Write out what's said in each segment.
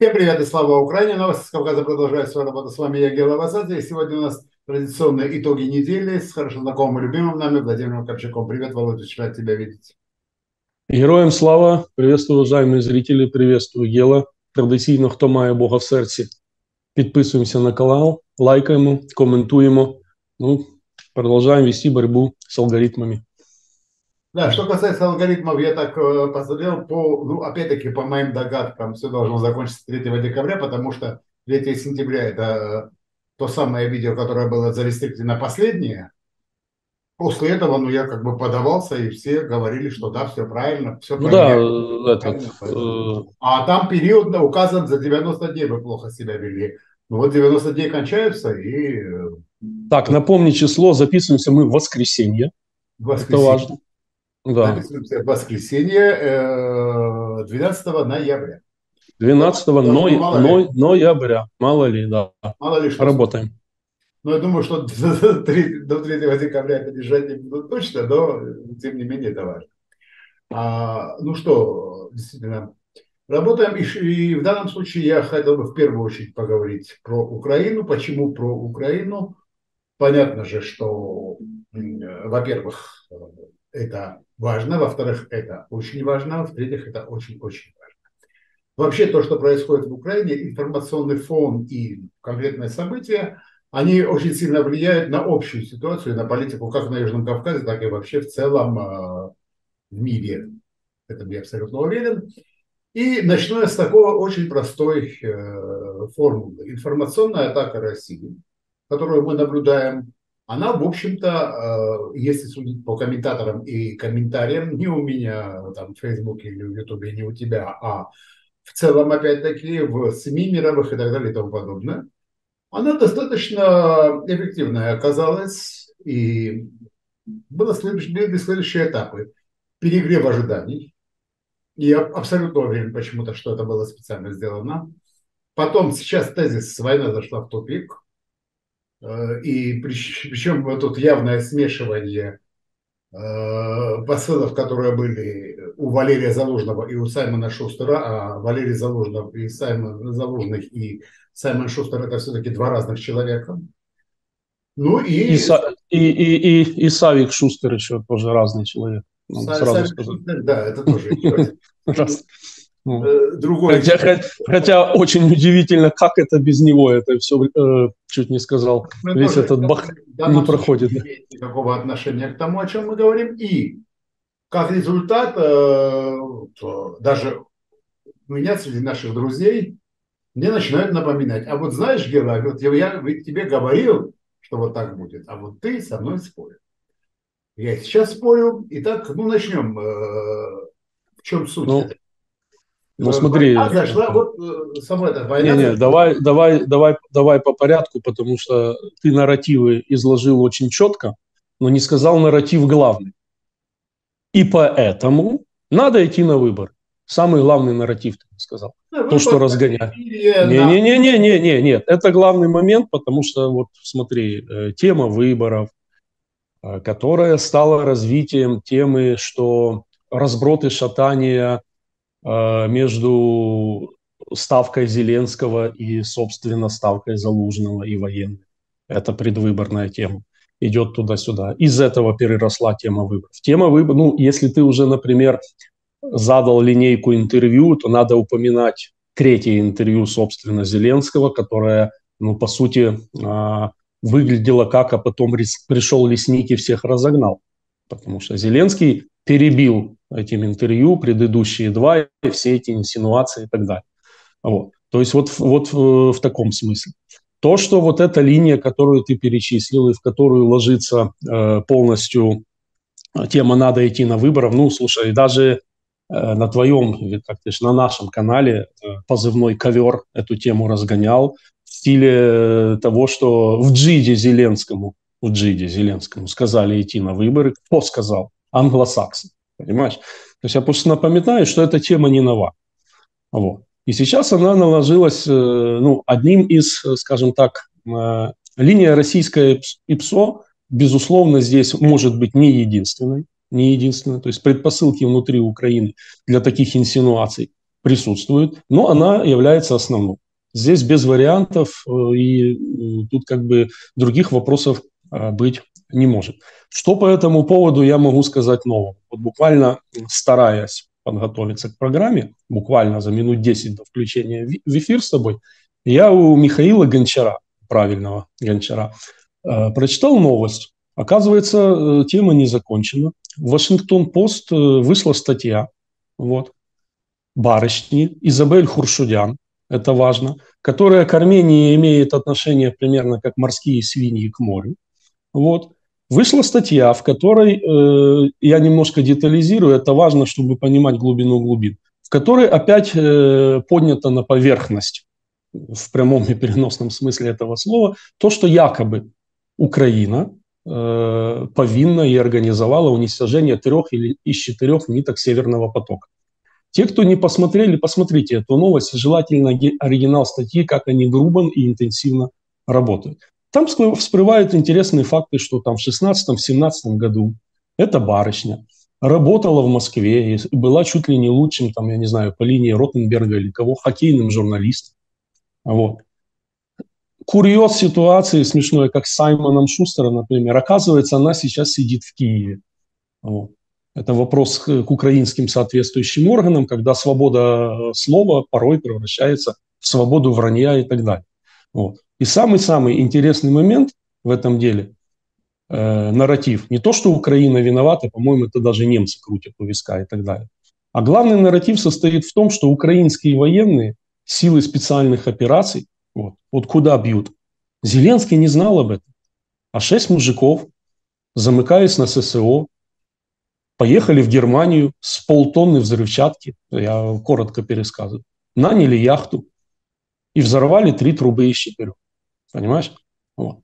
Всем привет и слава Украине. Новости с Кавказа продолжает свою работу. С вами я, Гела Васадзе. И сегодня у нас традиционные итоги недели с хорошо знакомым и любимым нами Владимиром Ковчаком. Привет, Володя, рад тебя видеть. Героям слава! Приветствую, уважаемые зрители, приветствую Гела. Традиційно, хто має Бога в серці, підписуємося на канал, лайкаємо, коментуємо. Ну, продолжаем вести борьбу с алгоритмами. Да, что касается алгоритмов, я так э, посмотрел, по, ну, опять-таки, по моим догадкам, все должно закончиться 3 декабря, потому что 3 сентября – это э, то самое видео, которое было зарегистрировано последнее. После этого, ну, я как бы подавался, и все говорили, что да, все правильно, все ну, правильно. Да, этот, э... А там период да, указан за 90 дней вы плохо себя вели. Ну вот 90 дней кончаются, и... Э, так, напомни число, записываемся мы в воскресенье. воскресенье. Это важно. Да. Записываемся в воскресенье 12 э, ноября. 12 но, мало но, ноября. Мало ли, да. Мало ли что. Работаем. Ну, я думаю, что до 3, до 3 декабря это держать не буду точно, но тем не менее это важно. А, ну что, действительно, работаем. И, и в данном случае я хотел бы в первую очередь поговорить про Украину. Почему про Украину? Понятно же, что, во-первых, это важно, во-вторых, это очень важно, в-третьих, это очень-очень важно. Вообще то, что происходит в Украине, информационный фон и конкретные события, они очень сильно влияют на общую ситуацию, на политику как на Южном Кавказе, так и вообще в целом э, в мире. Это я абсолютно уверен. И начну я с такого очень простой э, формулы. Информационная атака России, которую мы наблюдаем она, в общем-то, э, если судить по комментаторам и комментариям, не у меня там в Фейсбуке или в Ютубе, не у тебя, а в целом, опять-таки, в СМИ мировых и так далее и тому подобное, она достаточно эффективная оказалась, и было следующие, следующие этапы. Перегрев ожиданий. Я абсолютно уверен почему-то, что это было специально сделано. Потом сейчас тезис «война зашла в тупик», Э, и причем тут явное смешивание э, посылов, которые были у Валерия Залужного и у Саймона Шустера, а Валерий Залужный и Саймон Залужный и Саймон Шустер это все-таки два разных человека. Ну и... И, и, и, и, и Савик Шустер еще тоже разный человек. Са, Савик Шустер, да, это тоже Ну, э, другой. Хотя, хотя очень удивительно, как это без него, это все э, чуть не сказал, мы весь тоже, этот бах не проходит. Не имеет никакого отношения к тому, о чем мы говорим. И как результат, э, даже меня среди наших друзей мне начинают напоминать. А вот знаешь, Гера, вот я ведь тебе говорил, что вот так будет, а вот ты со мной спорил. Я сейчас спорю. Итак, ну начнем. Э, в чем суть? Ну, ну, смотри. Война зашла, вот э, сама эта война. Не, не, давай, давай, давай, давай по порядку, потому что ты нарративы изложил очень четко, но не сказал нарратив главный. И поэтому надо идти на выбор. Самый главный нарратив ты сказал. Да, То, что разгоняет. Не-не-не-не-не, нет. Это главный момент, потому что вот смотри, э, тема выборов, э, которая стала развитием темы, что шатание Э, между ставкой Зеленского и, собственно, ставкой Залужного и военных. Это предвыборная тема. Идет туда-сюда. Из этого переросла тема выборов. Тема выборов, ну, если ты уже, например, задал линейку интервью, то надо упоминать третье интервью, собственно, Зеленского, которое, ну, по сути, а, выглядело как, а потом пришел лесник и всех разогнал. Потому что Зеленский перебил этим интервью предыдущие два, и все эти инсинуации и так далее. Вот. То есть вот, вот в, в таком смысле. То, что вот эта линия, которую ты перечислил, и в которую ложится э, полностью э, тема «надо идти на выборы», ну, слушай, даже э, на твоем, как ты на нашем канале э, позывной «Ковер» эту тему разгонял в стиле э, того, что в Джиде Зеленскому, в Джиде Зеленскому сказали идти на выборы. Кто сказал? Англосаксы. Понимаешь? То есть я просто напоминаю, что эта тема не нова. Вот. И сейчас она наложилась э, ну, одним из, скажем так, э, линия российская ИПСО, безусловно, здесь может быть не единственной, не единственной. То есть предпосылки внутри Украины для таких инсинуаций присутствует, но она является основной. Здесь без вариантов, э, и тут как бы других вопросов быть не может. Что по этому поводу я могу сказать нового? Вот буквально стараясь подготовиться к программе, буквально за минут 10 до включения в эфир с тобой, я у Михаила Гончара, правильного Гончара, э, прочитал новость. Оказывается, э, тема не закончена. Вашингтон-Пост э, вышла статья, вот, барышни Изабель Хуршудян, это важно, которая к Армении имеет отношение примерно как морские свиньи к морю. Вот. Вышла статья, в которой, э, я немножко детализирую, это важно, чтобы понимать глубину глубин, в которой опять э, поднято на поверхность, в прямом и переносном смысле этого слова, то, что якобы Украина э, повинна и организовала уничтожение трех или из четырех ниток Северного потока. Те, кто не посмотрели, посмотрите эту новость, желательно оригинал статьи, как они грубо и интенсивно работают. Там всплывают интересные факты, что там в 16-17 году эта барышня работала в Москве и была чуть ли не лучшим, там, я не знаю, по линии Ротенберга или кого, хоккейным журналистом. Вот. Курьез ситуации смешной, как с Саймоном Шустером, например. Оказывается, она сейчас сидит в Киеве. Вот. Это вопрос к украинским соответствующим органам, когда свобода слова порой превращается в свободу вранья и так далее. Вот. И самый-самый интересный момент в этом деле э, нарратив. Не то, что Украина виновата, по-моему, это даже немцы крутят у виска и так далее. А главный нарратив состоит в том, что украинские военные, силы специальных операций, вот, вот куда бьют. Зеленский не знал об этом. А шесть мужиков, замыкаясь на ССО, поехали в Германию с полтонны взрывчатки, я коротко пересказываю, наняли яхту и взорвали три трубы из четырех. Понимаешь? Вот.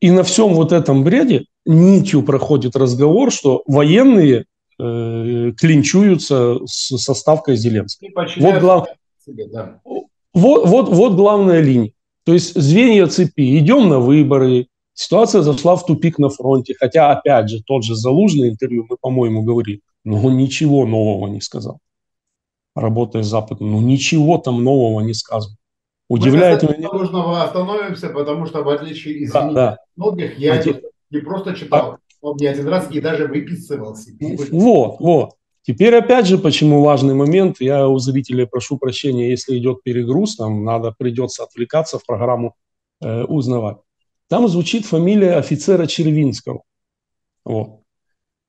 И на всем вот этом бреде нитью проходит разговор, что военные э, клинчуются с, со ставкой Зеленского. Вот, глав... себе, да. вот, вот, вот главная линия. То есть звенья цепи. Идем на выборы. Ситуация зашла в тупик на фронте. Хотя, опять же, тот же Залужный интервью, мы, по-моему, говорили, но он ничего нового не сказал. Работая с Западом, ну ничего там нового не сказано. Удивляет Мы меня. Нужно остановимся, потому что в отличие, извините, да, да. многих, я а не просто читал, он не один раз и даже выписывался. Вот, вот. Теперь опять же, почему важный момент, я у зрителей прошу прощения, если идет перегруз, там надо, придется отвлекаться в программу э, узнавать. Там звучит фамилия офицера Червинского, вот,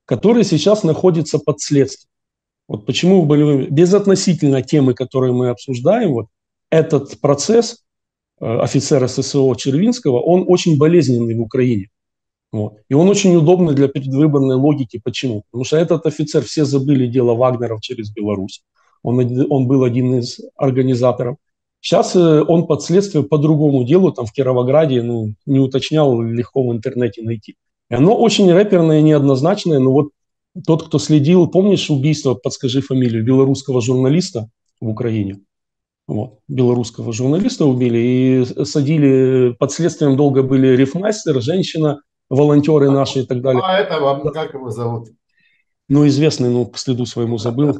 который сейчас находится под следствием. Вот почему были безотносительно темы, которые мы обсуждаем, вот этот процесс э, офицера ССО Червинского, он очень болезненный в Украине. Вот. И он очень удобный для предвыборной логики. Почему? Потому что этот офицер, все забыли дело Вагнеров через Беларусь. Он, он был один из организаторов. Сейчас э, он под следствием по другому делу, там в Кировограде, ну, не уточнял, легко в интернете найти. И оно очень рэперное, неоднозначное, но вот тот, кто следил, помнишь убийство, подскажи фамилию, белорусского журналиста в Украине? Вот, белорусского журналиста убили и садили, под следствием долго были рифмастер, женщина, волонтеры наши и так далее. А это вам, как его зовут? Ну, известный, ну, по следу своему забыл.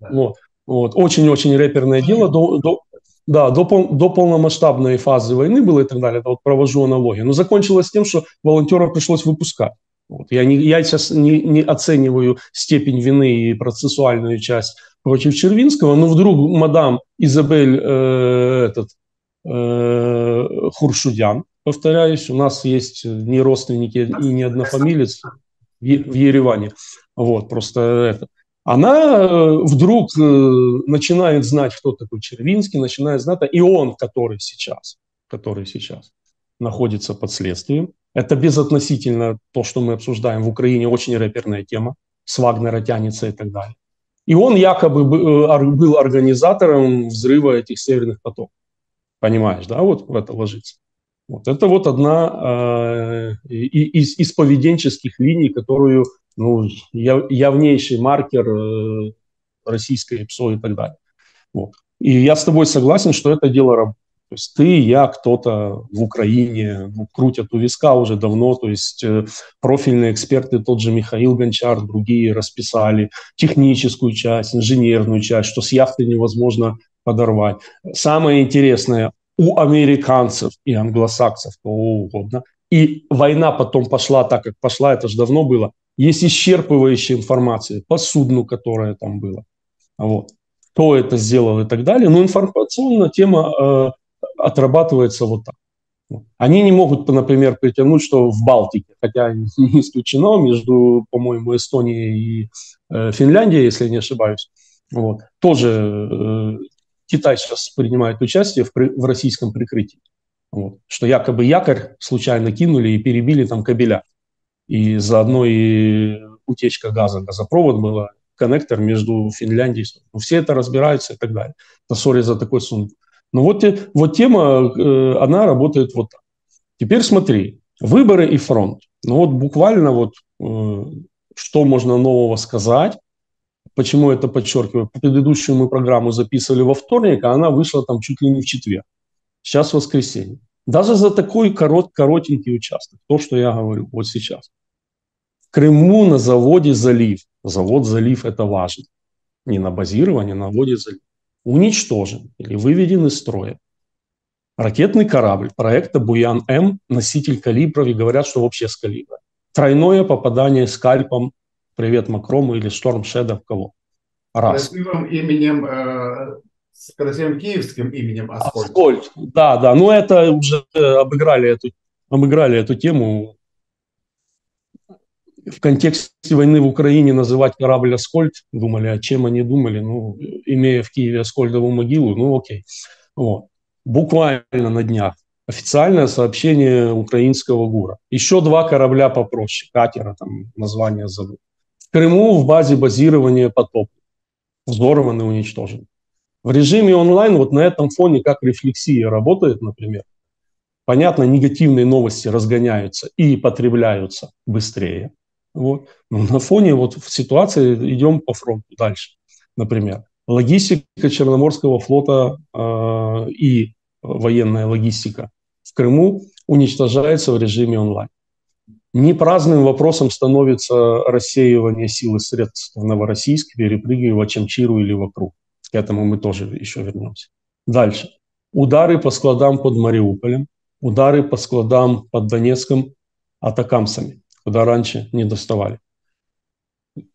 Да. Вот, вот. Очень-очень рэперное дело. До, до, да, до, пол, до полномасштабной фазы войны было и так далее. Это вот провожу аналогию. Но закончилось тем, что волонтеров пришлось выпускать. Вот. Я, не, я сейчас не, не оцениваю степень вины и процессуальную часть против Червинского, но вдруг мадам Изабель э, этот, э, Хуршудян, повторяюсь, у нас есть не родственники и не однофамилец в Ереване, вот, просто это. Она э, вдруг э, начинает знать, кто такой Червинский, начинает знать, и он, который сейчас, который сейчас находится под следствием. Это безотносительно то, что мы обсуждаем в Украине, очень рэперная тема, с Вагнера тянется и так далее. И он якобы э, был организатором взрыва этих северных потоков. Понимаешь, да, вот в это ложится. Вот это вот одна э, из, из поведенческих линий, которую, ну, явнейший маркер э, российской ПСО и так далее. Вот. И я с тобой согласен, что это дело работы. То есть ты, я, кто-то в Украине ну, крутят у виска уже давно, то есть э, профильные эксперты, тот же Михаил Гончар, другие расписали техническую часть, инженерную часть, что с яхты невозможно подорвать. Самое интересное, у американцев и англосаксов, кого угодно, и война потом пошла так, как пошла, это же давно было, есть исчерпывающая информация по судну, которое там было. Вот. Кто это сделал и так далее. Но информационная тема э, отрабатывается вот так. Они не могут, например, притянуть, что в Балтике, хотя не исключено, между, по-моему, Эстонией и э, Финляндией, если не ошибаюсь, вот, тоже э, Китай сейчас принимает участие в, в российском прикрытии. Вот, что якобы якорь случайно кинули и перебили там кабеля. И заодно и утечка газа, газопровод была, коннектор между Финляндией ну, Все это разбираются и так далее. На ссоре за такой сумму. Но вот, вот тема, э, она работает вот так. Теперь смотри, выборы и фронт. Ну вот буквально вот э, что можно нового сказать, почему это подчеркиваю. Предыдущую мы программу записывали во вторник, а она вышла там чуть ли не в четверг. Сейчас воскресенье. Даже за такой корот, коротенький участок, то, что я говорю вот сейчас. В Крыму на заводе «Залив», завод «Залив» – это важно, не на базирование, а на заводе «Залив», уничтожен или выведен из строя ракетный корабль проекта «Буян-М», носитель калибров, и говорят, что вообще с калибра. Тройное попадание скальпом, привет Макрому или Шторм Шеда в кого? Раз. Красивым именем э, с красивым киевским именем Аскольд. Аскольд, да, да. Ну, это уже обыграли эту, обыграли эту тему. В контексте войны в Украине называть корабль Аскольд, думали, о чем они думали, ну, имея в Киеве Аскольдову могилу, ну, окей. Вот. Буквально на днях официальное сообщение украинского ГУРа. Еще два корабля попроще, катера, там название зовут. В Крыму в базе базирования потоп. Взорваны, уничтожены. В режиме онлайн вот на этом фоне как рефлексия работает, например. Понятно, негативные новости разгоняются и потребляются быстрее. Вот. Но на фоне вот в ситуации идем по фронту дальше. Например, логистика Черноморского флота э, и военная логистика в Крыму уничтожается в режиме онлайн. Не праздным вопросом становится рассеивание сил и средств в Новороссийске, перепрыгивая в Ачамчиру или вокруг. К этому мы тоже еще вернемся. Дальше. Удары по складам под Мариуполем, удары по складам под Донецком атакамсами, куда раньше не доставали.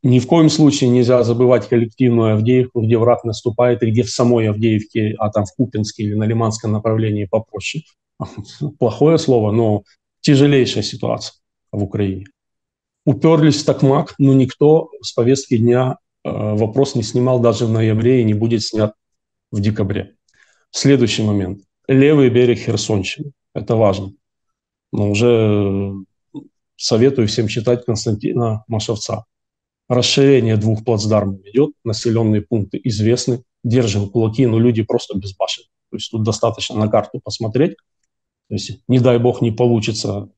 Ни в коем случае нельзя забывать коллективную Авдеевку, где враг наступает, и где в самой Авдеевке, а там в Купинске или на Лиманском направлении попроще. Плохое слово, но тяжелейшая ситуация в Украине. Уперлись в Токмак, но никто с повестки дня Э, вопрос не снимал даже в ноябре и не будет снят в декабре. Следующий момент. Левый берег Херсонщины. Это важно. Но уже советую всем читать Константина Машевца. Расширение двух плацдармов идет, населенные пункты известны, держим кулаки, но люди просто безбашенны. То есть тут достаточно на карту посмотреть. То есть, не дай бог, не получится,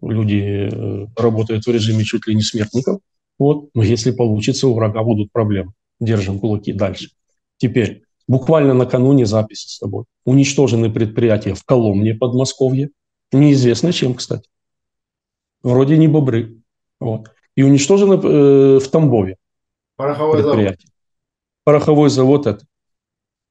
люди э, работают в режиме чуть ли не смертников, вот. Но если получится, у врага будут проблемы. Держим кулаки дальше. Теперь, буквально накануне записи с тобой. Уничтожены предприятия в Коломне, Подмосковье. Неизвестно чем, кстати. Вроде не бобры. Вот. И уничтожены э, в Тамбове. Пороховой завод. Пороховой завод это.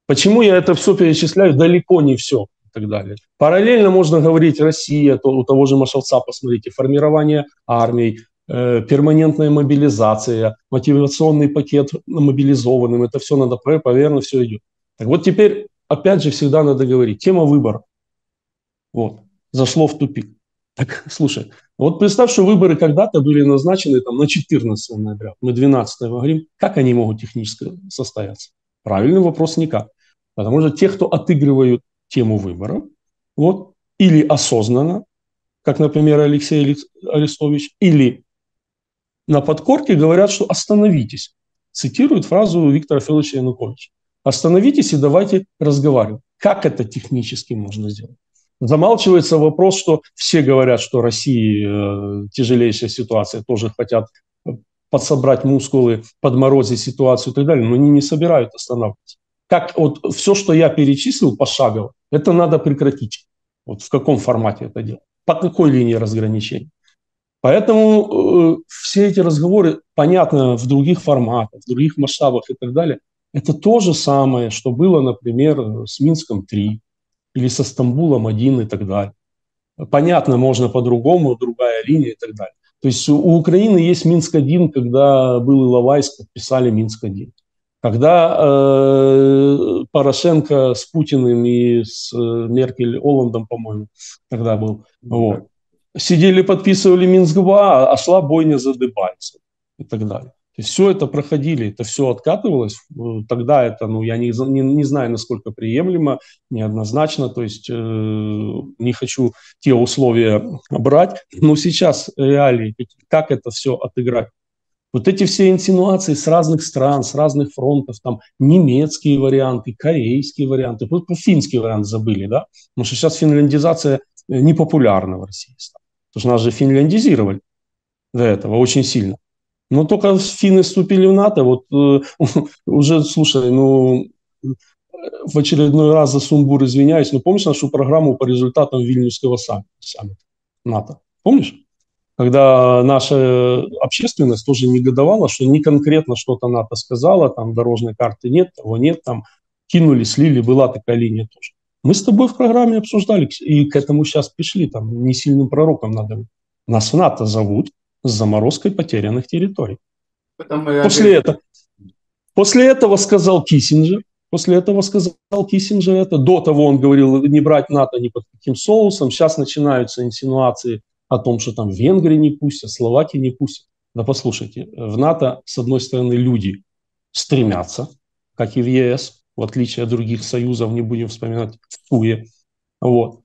Почему я это все перечисляю? Далеко не все и так далее. Параллельно можно говорить Россия, то, у того же Машевца, посмотрите, формирование армий, Э, перманентная мобилизация, мотивационный пакет мобилизованным, это все надо, поверно, все идет. Так вот теперь, опять же, всегда надо говорить, тема выбора. Вот, зашло в тупик. Так, слушай, вот представь, что выборы когда-то были назначены там, на 14 ноября, мы 12 говорим, как они могут технически состояться? Правильный вопрос никак. Потому что те, кто отыгрывают тему выборов, вот, или осознанно, как, например, Алексей Арестович, или на подкорке говорят, что остановитесь. Цитируют фразу Виктора Федоровича Януковича. Остановитесь и давайте разговаривать. Как это технически можно сделать? Замалчивается вопрос, что все говорят, что России э, тяжелейшая ситуация, тоже хотят подсобрать мускулы, подморозить ситуацию и так далее, но они не собирают останавливаться. Как вот все, что я перечислил пошагово, Это надо прекратить. Вот в каком формате это делать? По какой линии разграничения? Поэтому э, все эти разговоры, понятно, в других форматах, в других масштабах и так далее, это то же самое, что было, например, с Минском-3 или со Стамбулом-1 и так далее. Понятно, можно по-другому, другая линия и так далее. То есть у Украины есть Минск-1, когда был Иловайск, подписали Минск-1. Когда э, Порошенко с Путиным и с э, Меркель, Оландом, по-моему, тогда был, вот, сидели, подписывали Минск-2, а шла бойня за Дебальцев и так далее. Есть все это проходили, это все откатывалось. Тогда это, ну, я не, не, не знаю, насколько приемлемо, неоднозначно. То есть э, не хочу те условия брать. Но сейчас реалии, как это все отыграть? Вот эти все инсинуации с разных стран, с разных фронтов, там немецкие варианты, корейские варианты, финский вариант забыли, да? Потому что сейчас финляндизация непопулярна в России. Потому что нас же финляндизировали до этого очень сильно. Но только финны вступили в НАТО, вот э, уже, слушай, ну, в очередной раз за сумбур извиняюсь, но помнишь нашу программу по результатам Вильнюсского саммита НАТО? Помнишь? Когда наша общественность тоже негодовала, что не конкретно что-то НАТО сказала, там дорожной карты нет, того нет, там кинули, слили, была такая линия тоже. Мы с тобой в программе обсуждали, и к этому сейчас пришли, там не сильным пророком надо. Нас в НАТО зовут, с заморозкой потерянных территорий. После, это, после этого сказал Киссинджер, после этого сказал Киссинджер это, до того он говорил не брать НАТО ни под каким соусом, сейчас начинаются инсинуации о том, что там Венгрии не пустят, Словакии не пустят. Да послушайте, в НАТО, с одной стороны, люди стремятся, как и в ЕС, в отличие от других союзов, не будем вспоминать ФУЕ. Вот.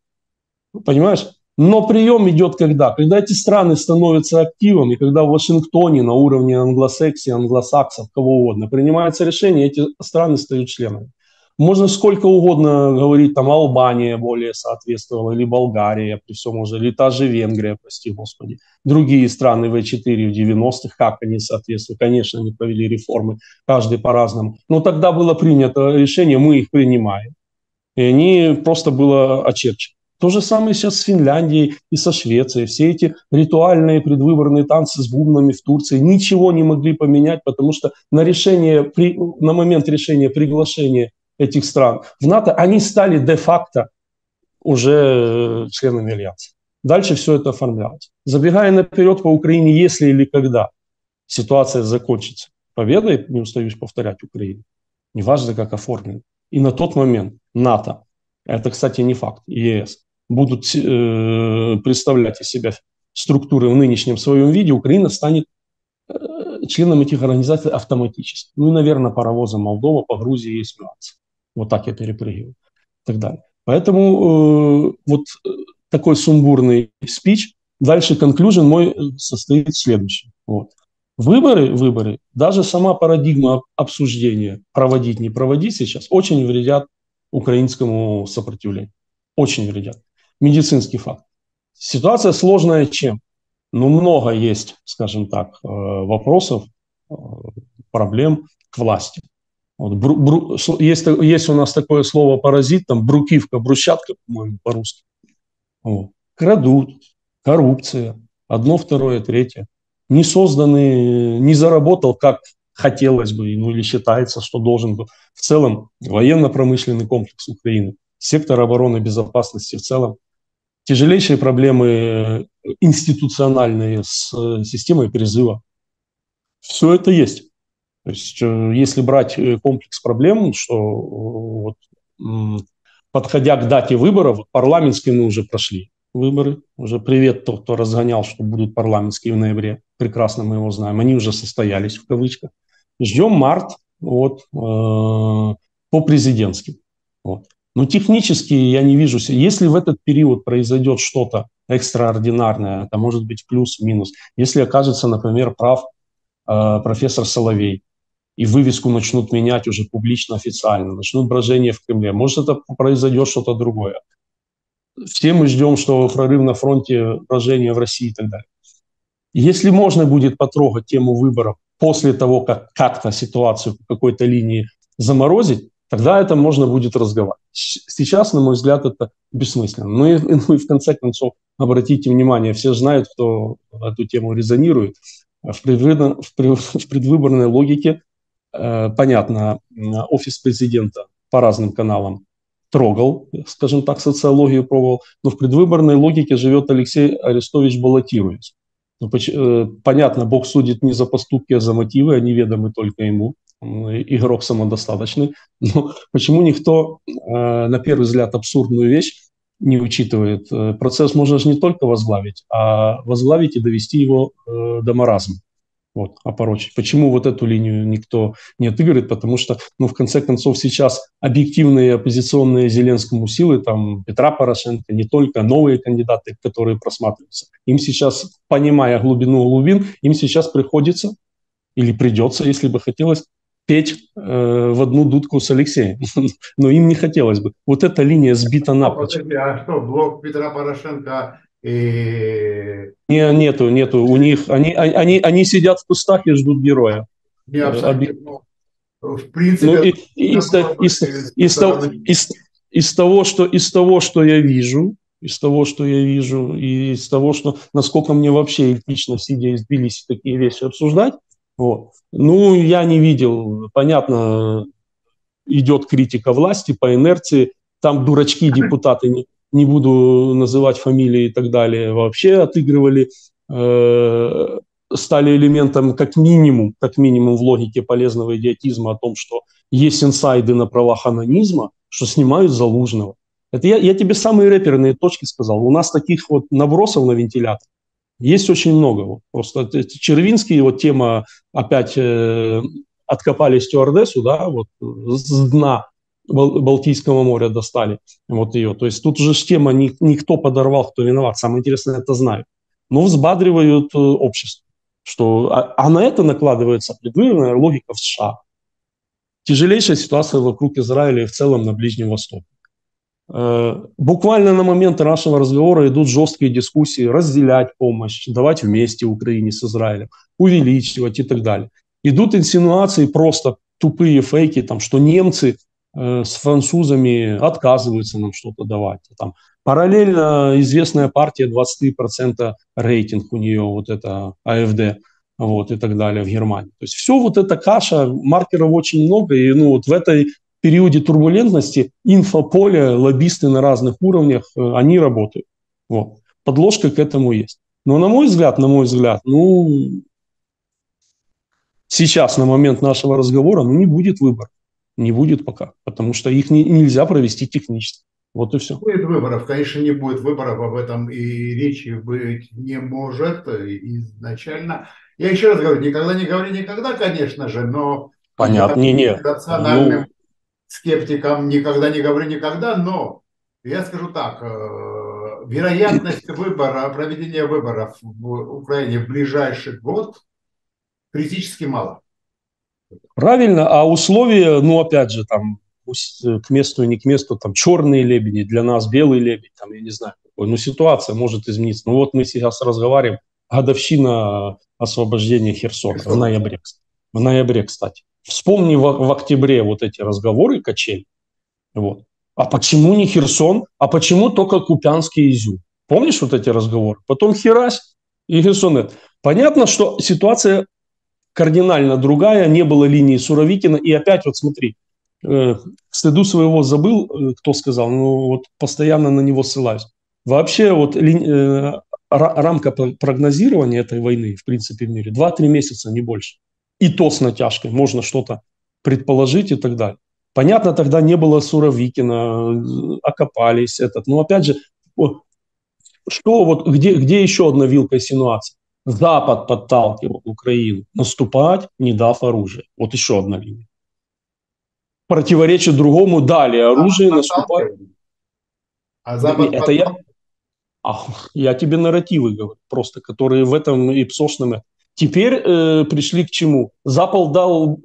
Понимаешь? Но прием идет когда? Когда эти страны становятся активами, когда в Вашингтоне на уровне англосексии, англосаксов, кого угодно, принимается решение, эти страны стают членами. Можно сколько угодно говорить, там Албания более соответствовала, или Болгария, при всем уже, или та же Венгрия, прости господи. Другие страны В4 в 90-х, как они соответствуют? Конечно, они провели реформы, каждый по-разному. Но тогда было принято решение, мы их принимаем. И они просто было очерчено. То же самое сейчас с Финляндией и со Швецией. Все эти ритуальные предвыборные танцы с бубнами в Турции ничего не могли поменять, потому что на, решение, на момент решения приглашения этих стран в НАТО они стали де-факто уже членами Альянса. Дальше все это оформлялось. Забегая наперед по Украине, если или когда ситуация закончится победой, не устаюсь повторять, Украины, неважно как оформлено. И на тот момент НАТО, это, кстати, не факт, ЕС, будут э, представлять из себя структуры в нынешнем своем виде, Украина станет э, членом этих организаций автоматически. Ну и, наверное, паровозом Молдова по Грузии есть нюансы. Вот так я перепрыгиваю и так далее. Поэтому э, вот э, такой сумбурный спич. Дальше конклюжен мой э, состоит в следующем. Вот. Выборы, выборы, даже сама парадигма обсуждения, проводить, не проводить сейчас, очень вредят украинскому сопротивлению. Очень вредят медицинский факт. Ситуация сложная чем? Ну, много есть, скажем так, э, вопросов, э, проблем к власти. Вот, бру, бру, есть, есть у нас такое слово паразит, там брукивка, брусчатка, по-моему, по-русски. Вот. Крадут, коррупция, одно, второе, третье. Не созданный, не заработал, как хотелось бы, ну или считается, что должен был. В целом военно-промышленный комплекс Украины, сектор обороны безопасности в целом тяжелейшие проблемы э, институциональные с э, системой призыва. Все это есть. То есть, э, если брать комплекс проблем, что вот, подходя к дате выборов, парламентские мы уже прошли выборы, уже привет тот, кто разгонял, что будут парламентские в ноябре, прекрасно мы его знаем, они уже состоялись в кавычках. Ждем март вот, по президентским. Вот. Но технически я не вижу, если в этот период произойдет что-то экстраординарное, это может быть плюс-минус. Если окажется, например, прав э, профессор Соловей, и вывеску начнут менять уже публично, официально, начнут брожение в Кремле, может это произойдет что-то другое. Все мы ждем, что прорыв на фронте, брожение в России и так далее. Если можно будет потрогать тему выборов после того, как как-то ситуацию по какой-то линии заморозить, тогда это можно будет разговаривать. Сейчас, на мой взгляд, это бессмысленно. Ну и, ну и в конце концов, обратите внимание, все знают, кто эту тему резонирует. В, предвыбор, в предвыборной логике, э, понятно, офис президента по разным каналам трогал, скажем так, социологию пробовал, но в предвыборной логике живет Алексей Арестович баллотируясь. Ну, э, понятно, Бог судит не за поступки, а за мотивы, они ведомы только ему. Игрок самодостаточный. Но почему никто, э, на первый взгляд, абсурдную вещь не учитывает? Э, процесс можно же не только возглавить, а возглавить и довести его до маразма вот, опорочить. Почему вот эту линию никто не отыгрывает? Потому что, ну, в конце концов, сейчас объективные оппозиционные Зеленскому силы, там, Петра Порошенко, не только новые кандидаты, которые просматриваются, им сейчас, понимая глубину глубин, им сейчас приходится или придется, если бы хотелось, петь э, в одну дудку с Алексеем. Но им не хотелось бы. Вот эта линия сбита напрочь. А что, блок Петра Порошенко и... Не, нету, нету. У них они, они, они сидят в кустах и ждут героя. Не, абсолютно. Ну, в принципе, ну, и, и, из, из, из, из, из, того, что из того, что я вижу, из того, что я вижу, и из того, что насколько мне вообще лично сидя из Тбилиси такие вещи обсуждать, вот. Ну, я не видел. Понятно, идет критика власти по инерции. Там дурачки депутаты не, не буду называть фамилии и так далее, вообще отыгрывали, э, стали элементом как минимум, как минимум в логике полезного идиотизма о том, что есть инсайды на правах анонизма, что снимают Залужного. Это я, я тебе самые рэперные точки сказал. У нас таких вот набросов на вентилятор есть очень много. Просто Червинский, вот тема опять э, откопали стюардессу, да, вот с дна Балтийского моря достали вот ее. То есть тут уже тема никто подорвал, кто виноват. Самое интересное, это знают. Но взбадривают э, общество. Что, а, а на это накладывается определенная логика в США. Тяжелейшая ситуация вокруг Израиля и в целом на Ближнем Востоке. Э, буквально на момент нашего разговора идут жесткие дискуссии разделять помощь, давать вместе Украине с Израилем, увеличивать и так далее. Идут инсинуации просто тупые фейки, там, что немцы Э, с французами отказываются нам что-то давать. Там, параллельно известная партия 23% рейтинг у нее, вот это АФД, вот, и так далее в Германии. То есть все вот эта каша, маркеров очень много, и ну, вот в этой периоде турбулентности инфополе, лоббисты на разных уровнях, э, они работают. Вот. Подложка к этому есть. Но на мой взгляд, на мой взгляд, ну, сейчас, на момент нашего разговора, ну, не будет выбора не будет пока, потому что их не, нельзя провести технически. Вот и все. Будет выборов, конечно, не будет выборов, об этом и речи быть не может изначально. Я еще раз говорю, никогда не говори никогда, конечно же, но... Понятно, не, не. Рациональным ну... скептикам никогда не говори никогда, но я скажу так, э, вероятность выбора, проведения выборов в Украине в ближайший год критически мало. Правильно, а условия, ну, опять же, там, к месту и не к месту, там, черные лебеди, для нас белый лебедь, там, я не знаю, какой. Ну, ситуация может измениться. Ну, вот мы сейчас разговариваем, годовщина освобождения Херсона в ноябре. В ноябре, кстати. Вспомни в, в октябре вот эти разговоры, качели. Вот. А почему не Херсон? А почему только Купянский Изюм? Помнишь вот эти разговоры? Потом Херась и Херсон. Понятно, что ситуация кардинально другая, не было линии Суровикина. И опять вот смотри, э, стыду своего забыл, э, кто сказал, ну вот постоянно на него ссылаюсь. Вообще вот ли, э, рамка прогнозирования этой войны, в принципе, в мире 2-3 месяца, не больше. И то с натяжкой, можно что-то предположить и так далее. Понятно, тогда не было Суровикина, окопались этот. Но опять же, что вот, где, где еще одна вилка инсинуации? Запад подталкивал Украину наступать, не дав оружие. Вот еще одна линия. Противоречит другому, дали оружие, а наступать. А Запад Это я, а, я тебе нарративы говорю, просто, которые в этом и псошном. Теперь э, пришли к чему? Запад дал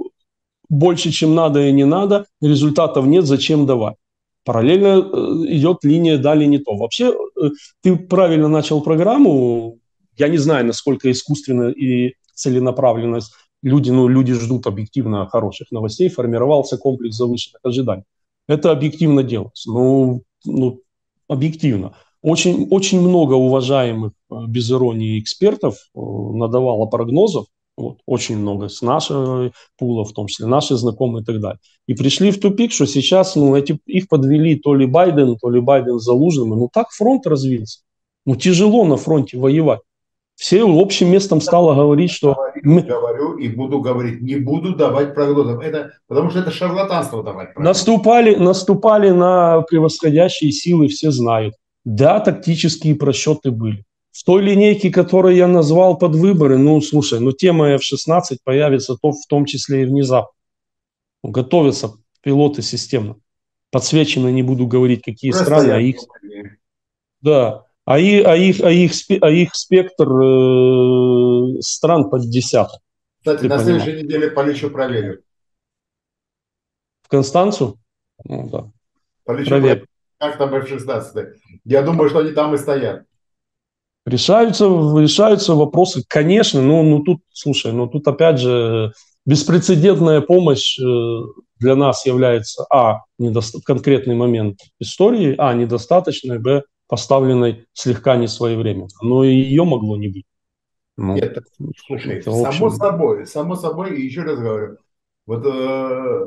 больше, чем надо и не надо, результатов нет, зачем давать? Параллельно э, идет линия дали не то. Вообще, э, ты правильно начал программу, я не знаю, насколько искусственно и целенаправленность люди, ну, люди ждут объективно хороших новостей, формировался комплекс завышенных ожиданий. это объективно делается. Ну, ну объективно. Очень, очень много уважаемых, э, без иронии, экспертов э, надавало прогнозов, вот, очень много с нашего пула, в том числе наши знакомые и так далее. И пришли в тупик, что сейчас ну, эти, их подвели то ли Байден, то ли Байден с Залужным. Ну так фронт развился. Ну тяжело на фронте воевать. Все общим местом стало говорить, что... Говорю, говорю и буду говорить, не буду давать прогнозов. Это, потому что это шарлатанство давать прогнозов. Наступали, наступали на превосходящие силы, все знают. Да, тактические просчеты были. В той линейке, которую я назвал под выборы, ну, слушай, ну, тема F-16 появится то, в том числе и внезапно. Готовятся пилоты системно. Подсвечено, не буду говорить, какие Просто страны, а их... Да, а, и, а, их, а, их, а их спектр э, стран под десяток. Кстати, на понимал. следующей неделе полечу проверю. В Констанцию? Ну, да. Полечу проверю. Как там F-16? Я думаю, что они там и стоят. Решаются, решаются вопросы, конечно, но ну, тут, слушай, ну тут опять же беспрецедентная помощь э, для нас является, а, недоста- конкретный момент истории, а, недостаточной, б, поставленной слегка не своевременно. Но и ее могло не быть. Ну, Нет, слушай, это, само собой, само собой, и еще раз говорю, вот э,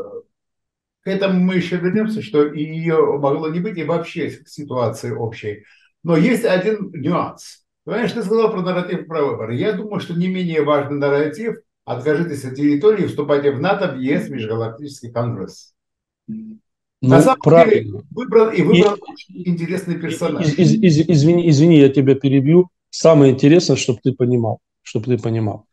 к этому мы еще вернемся, что и ее могло не быть, и вообще ситуации общей. Но есть один нюанс. Понимаешь, ты сказал про нарратив про выборы. Я думаю, что не менее важный нарратив – откажитесь от территории, вступайте в НАТО, в ЕС, Межгалактический Конгресс. Ну, На самом правильно. деле выбран и выбран и, очень интересный персонаж. Из, из, из, извини, извини, я тебя перебью. Самое интересное, чтобы ты понимал, чтобы ты понимал,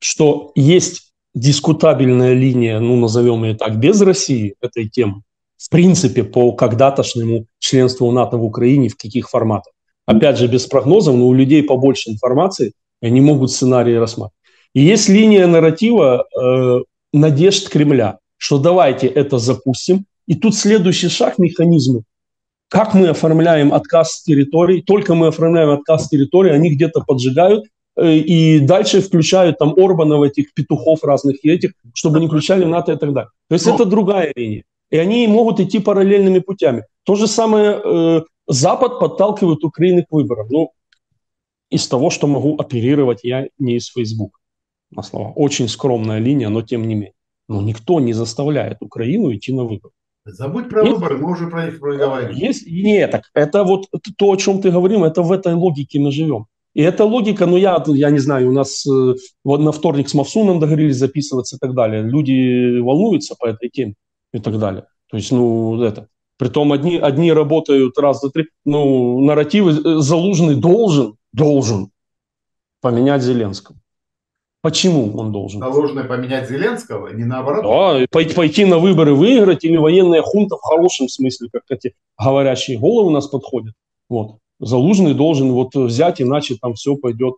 что есть дискутабельная линия, ну, назовем ее так, без России этой темы, в принципе, по когда-тошнему членству НАТО в Украине, в каких форматах опять же, без прогнозов, но у людей побольше информации, они могут сценарии рассматривать. И есть линия нарратива э, надежд Кремля, что давайте это запустим. И тут следующий шаг механизмы. Как мы оформляем отказ территории, только мы оформляем отказ территории, они где-то поджигают, и дальше включают там Орбанов, этих петухов разных и этих, чтобы не включали НАТО и так далее. То есть Но... это другая линия. И они могут идти параллельными путями. То же самое э, Запад подталкивает Украину к выборам. Ну, из того, что могу оперировать я не из Facebook. На слова. Очень скромная линия, но тем не менее. Но никто не заставляет Украину идти на выборы. Забудь про есть, выборы, мы уже про них проговорили. Есть, нет, так это вот то, о чем ты говорим, это в этой логике мы живем. И эта логика, ну я, я не знаю, у нас э, вот на вторник с Мавсуном договорились записываться и так далее. Люди волнуются по этой теме и так далее. То есть, ну, это. Притом одни, одни работают раз, два, три. Ну, нарративы э, Залужный должен, должен поменять Зеленского. Почему он должен? Залужный поменять Зеленского, не наоборот? Да, пойти, пойти на выборы выиграть или военная хунта в хорошем смысле, как эти говорящие головы у нас подходят. Вот. Залужный должен вот взять, иначе там все пойдет.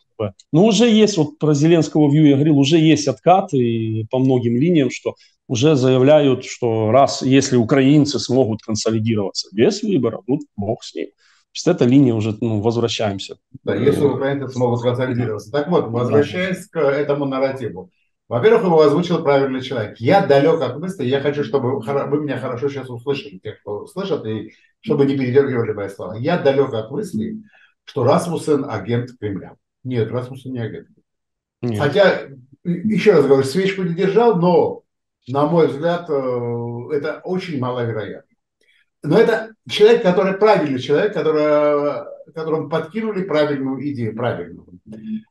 Ну, уже есть, вот про Зеленского вью я говорил, уже есть откат и по многим линиям, что уже заявляют, что раз, если украинцы смогут консолидироваться без выборов, ну, бог с ним. Есть эта линия уже, ну, возвращаемся. Да, если украинцы смогут консолидироваться. Так вот, возвращаясь к этому нарративу. Во-первых, его озвучил правильный человек. Я далек от мысли, я хочу, чтобы вы меня хорошо сейчас услышали, тех, кто слышат, и чтобы не передергивали мои слова. Я далек от мысли, что Расмуссен агент Кремля. Нет, Расмуссен не агент. Нет. Хотя, еще раз говорю, свечку не держал, но на мой взгляд, э, это очень маловероятно. Но это человек, который правильный человек, который, которому подкинули правильную идею, правильную.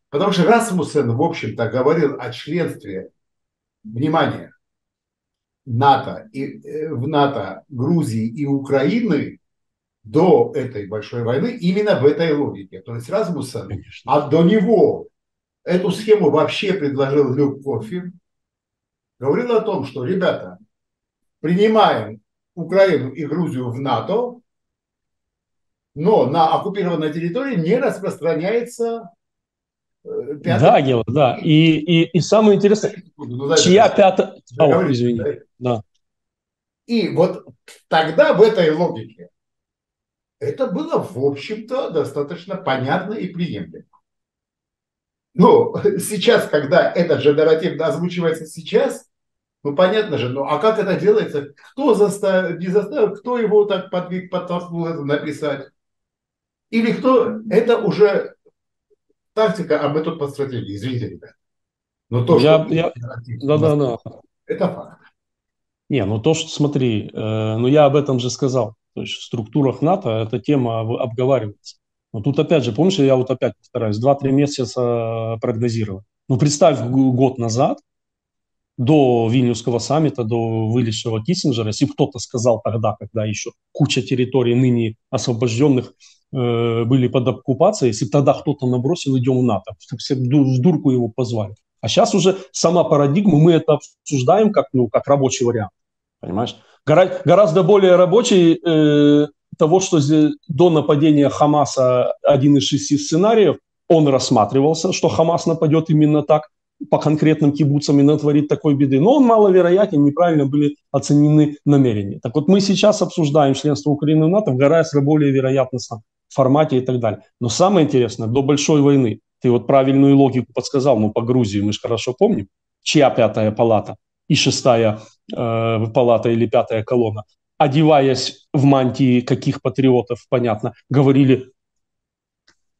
Потому что Расмуссен, в общем-то, говорил о членстве, внимание, НАТО и э, в НАТО Грузии и Украины до этой большой войны именно в этой логике. То есть Расмуссен, Конечно. а до него эту схему вообще предложил Люк Кофин, говорил о том, что, ребята, принимаем Украину и Грузию в НАТО, но на оккупированной территории не распространяется э, пятая... Да, Гева, да. И, и, и самое интересное, ну, чья пятая... О, извини. Да. да. И вот тогда в этой логике это было, в общем-то, достаточно понятно и приемлемо. Но сейчас, когда этот же нарратив озвучивается сейчас, Ну, понятно же, ну, а как это делается? Кто заставил, не заставил, кто его так подвиг, подтолкнул это написать? Или кто? Это уже тактика, а мы тут по стратегии, извините, ребят. Но то, я, что... Я... Да, да, да. Это факт. Не, ну то, что, смотри, э, ну я об этом же сказал. То есть в структурах НАТО эта тема обговаривается. Но тут опять же, помнишь, я вот опять повторяюсь, 2-3 месяца прогнозировал. Ну представь год назад, до Вильнюсского саммита, до вылезшего Киссинджера, если кто-то сказал тогда, когда еще куча территорий ныне освобожденных были под оккупацией, если тогда кто-то набросил, идем в НАТО, все в дурку его позвали. А сейчас уже сама парадигма, мы это обсуждаем как, ну, как рабочий вариант, понимаешь? Гора, гораздо более рабочий э, того, что до нападения Хамаса один из шести сценариев, он рассматривался, что Хамас нападет именно так, по конкретным кибуцам и натворит такой беды. Но он маловероятен, неправильно были оценены намерения. Так вот мы сейчас обсуждаем членство Украины в НАТО в гораздо более вероятностном формате и так далее. Но самое интересное, до большой войны, ты вот правильную логику подсказал, ну по Грузии мы же хорошо помним, чья пятая палата и шестая э, палата или пятая колонна, одеваясь в мантии каких патриотов, понятно, говорили,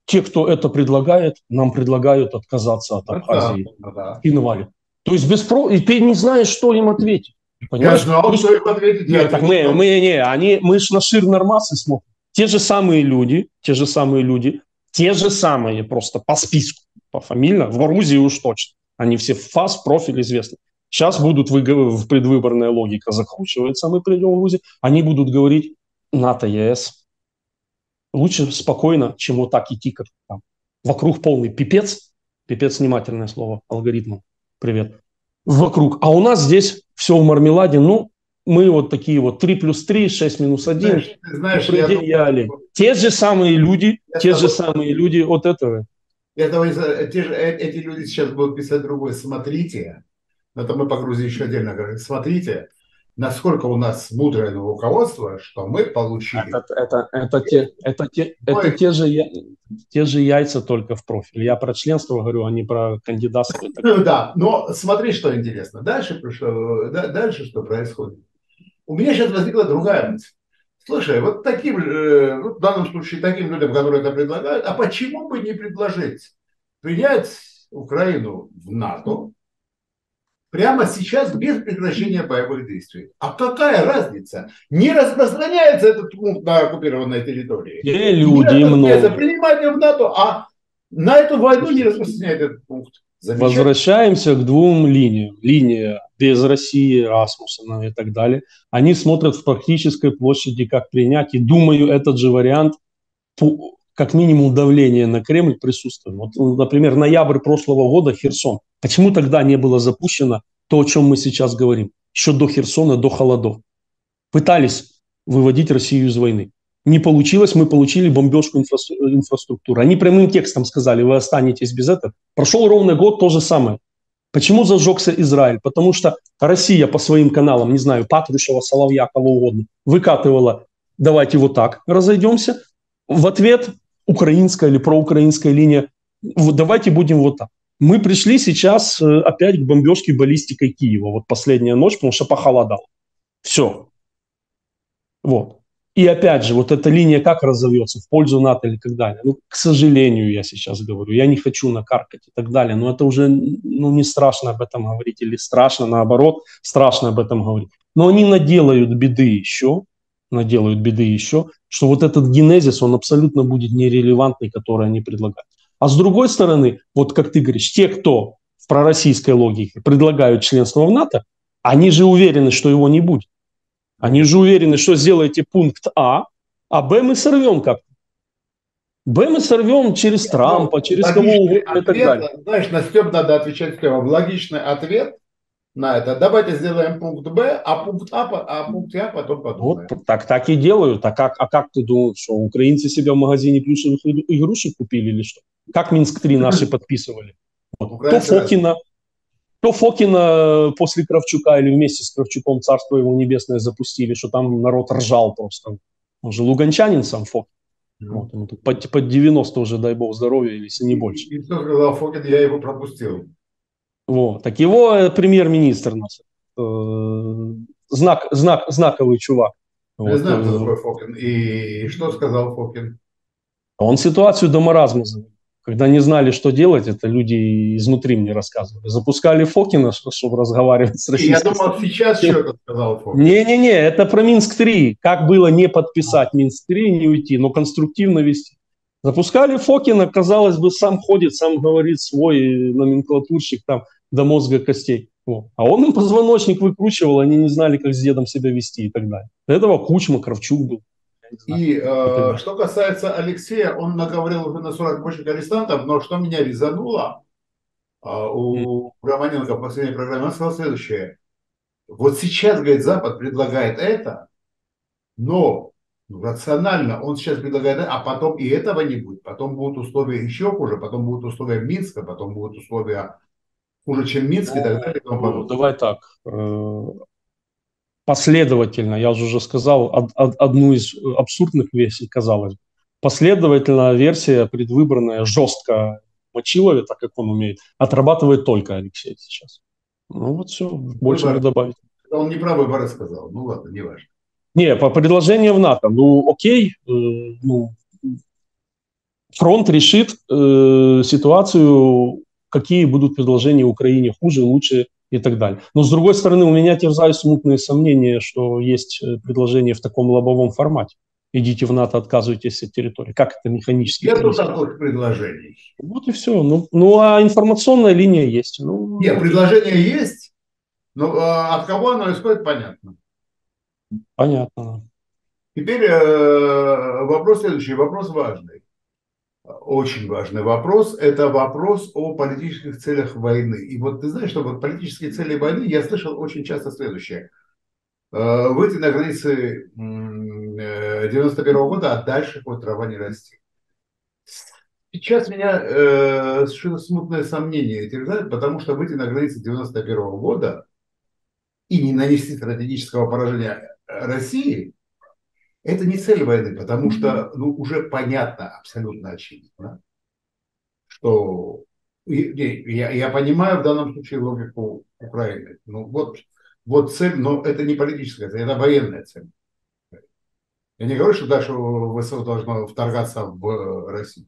те, кто это предлагает, нам предлагают отказаться от Абхазии да, да. и Навали. То есть без про... и ты не знаешь, что им ответить. Понимаешь? Я знал, что им ответить. Нет, так мы, мы, не, они, мы ж на шир нормасы смотрим. Те же самые люди, те же самые люди, те же самые просто по списку, по фамильно, в Грузии уж точно. Они все ФАС, профиль известны. Сейчас будут в предвыборная логика закручивается, мы придем в Грузию, они будут говорить НАТО, ЕС, лучше спокойно, чем вот так идти, как там. Вокруг полный пипец, пипец внимательное слово, алгоритмом, привет, вокруг. А у нас здесь все в мармеладе, ну, мы вот такие вот 3 плюс 3, 6 минус 1. Знаешь, знаешь я думаю, те же самые люди, те же самые люди от этого. этого те же, э, эти люди сейчас будут писать другое. Смотрите, это мы по Грузии еще отдельно. Смотрите, насколько у нас мудрое руководство, что мы получили. Это, это, это, те, это, те, это те, же, те же яйца только в профиль. Я про членство говорю, а не про кандидатство. Да, но смотри, что интересно. Дальше, что, дальше что происходит. У меня сейчас возникла другая мысль. Слушай, вот таким, ну, в данном случае таким людям, которые это предлагают, а почему бы не предложить принять Украину в НАТО, прямо сейчас без прекращения боевых действий. А какая разница? Не распространяется этот пункт на оккупированной территории. И люди много. Принимать в НАТО, а на эту войну не распространяет этот пункт. Возвращаемся к двум линиям. Линия без России, Асмусона и так далее. Они смотрят в практической площади, как принять. И думаю, этот же вариант как минимум давление на Кремль присутствует. Вот, например, ноябрь прошлого года Херсон. Почему тогда не было запущено то, о чем мы сейчас говорим? Еще до Херсона, до холодов. Пытались выводить Россию из войны. Не получилось, мы получили бомбежку инфра- инфраструктуры. Они прямым текстом сказали, вы останетесь без этого. Прошел ровно год, то же самое. Почему зажегся Израиль? Потому что Россия по своим каналам, не знаю, Патрушева, Соловья, кого угодно, выкатывала, давайте вот так разойдемся. В ответ украинская или проукраинская линия. Давайте будем вот так. Мы пришли сейчас э, опять к бомбежке баллистикой Киева. Вот последняя ночь, потому что похолодало. Все. Вот. И опять же, вот эта линия как разовьется, в пользу НАТО или так далее. Ну, к сожалению, я сейчас говорю, я не хочу накаркать и так далее, но это уже ну, не страшно об этом говорить, или страшно, наоборот, страшно об этом говорить. Но они наделают беды еще, наделают беды еще, что вот этот генезис, он абсолютно будет нерелевантный, который они предлагают. А с другой стороны, вот как ты говоришь, те, кто в пророссийской логике предлагают членство в НАТО, они же уверены, что его не будет. Они же уверены, что сделаете пункт А, а Б мы сорвем как Б мы сорвем через ну, Трампа, через кого угодно и так далее. Знаешь, на Степ надо отвечать Степом. Логичный ответ – на это. Давайте сделаем пункт Б, а пункт А, а пункт А потом подумаем. Вот так, так и делают. А как, а как ты думаешь, что украинцы себя в магазине плюшевых игрушек купили или что? Как Минск-3 наши подписывали? Вот. То Фокина, то Фокина после Кравчука или вместе с Кравчуком Царство его небесное запустили, что там народ ржал просто. Он же луганчанин сам Фокин. Mm-hmm. Вот, ему тут под, под 90 уже, дай бог здоровья, если не больше. И, кто сказал Фокин, я его пропустил. Вот. Так его э, премьер-министр наш э, знак, знак, знаковый чувак. Я вот. знаю, кто такой Фокин. И что сказал Фокин? Он ситуацию до маразма завел. Когда не знали, что делать, это люди изнутри мне рассказывали. Запускали Фокина, чтобы разговаривать с российской Я думал, сейчас что-то сказал Фокин. Не-не-не, это про Минск-3. Как было не подписать Минск-3, не уйти, но конструктивно вести. Запускали Фокина, казалось бы, сам ходит, сам говорит свой номенклатурщик там до мозга костей. Вот. А он им позвоночник выкручивал, они не знали, как с дедом себя вести и так далее. До этого Кучма, Кравчук был. И э, что касается Алексея, он наговорил уже на 40 больше арестантов, но что меня резануло, э, у Романенко в последней программе, он сказал следующее. Вот сейчас, говорит, Запад предлагает это, но рационально он сейчас предлагает, а потом и этого не будет. Потом будут условия еще хуже, потом будут условия Минска, потом будут условия хуже, чем Минск и так далее. Ну, давай так. Э, последовательно, я уже сказал, одну из абсурдных версий, казалось бы. Последовательная версия, предвыбранная, жестко Мочилове, так как он умеет, отрабатывает только Алексей сейчас. Ну вот все, больше Выбор. не добавить. Он не про выборы сказал, ну ладно, не важно. Не, по предложению в НАТО, ну окей, э, ну, фронт решит э, ситуацию, какие будут предложения Украине хуже, лучше и так далее. Но с другой стороны, у меня терзают смутные сомнения, что есть э, предложение в таком лобовом формате. Идите в НАТО, отказывайтесь от территории. Как это механически? Нету таких предложений. Вот и все. Ну, ну а информационная линия есть. Ну, Нет, предложение есть, но а, от кого оно исходит, понятно. Понятно. Теперь э, вопрос следующий, вопрос важный очень важный вопрос. Это вопрос о политических целях войны. И вот ты знаешь, что вот политические цели войны, я слышал очень часто следующее. Э, выйти на границы 91 -го года, а дальше хоть трава не расти. Сейчас меня э, совершенно смутное сомнение терзает, потому что выйти на границы 91 -го года и не нанести стратегического поражения России – это не цель войны, потому что ну, уже понятно, абсолютно очевидно, что я, я понимаю в данном случае логику Украины. Ну вот, вот цель, но это не политическая цель, это военная цель. Я не говорю, что дальше ВСУ должно вторгаться в Россию.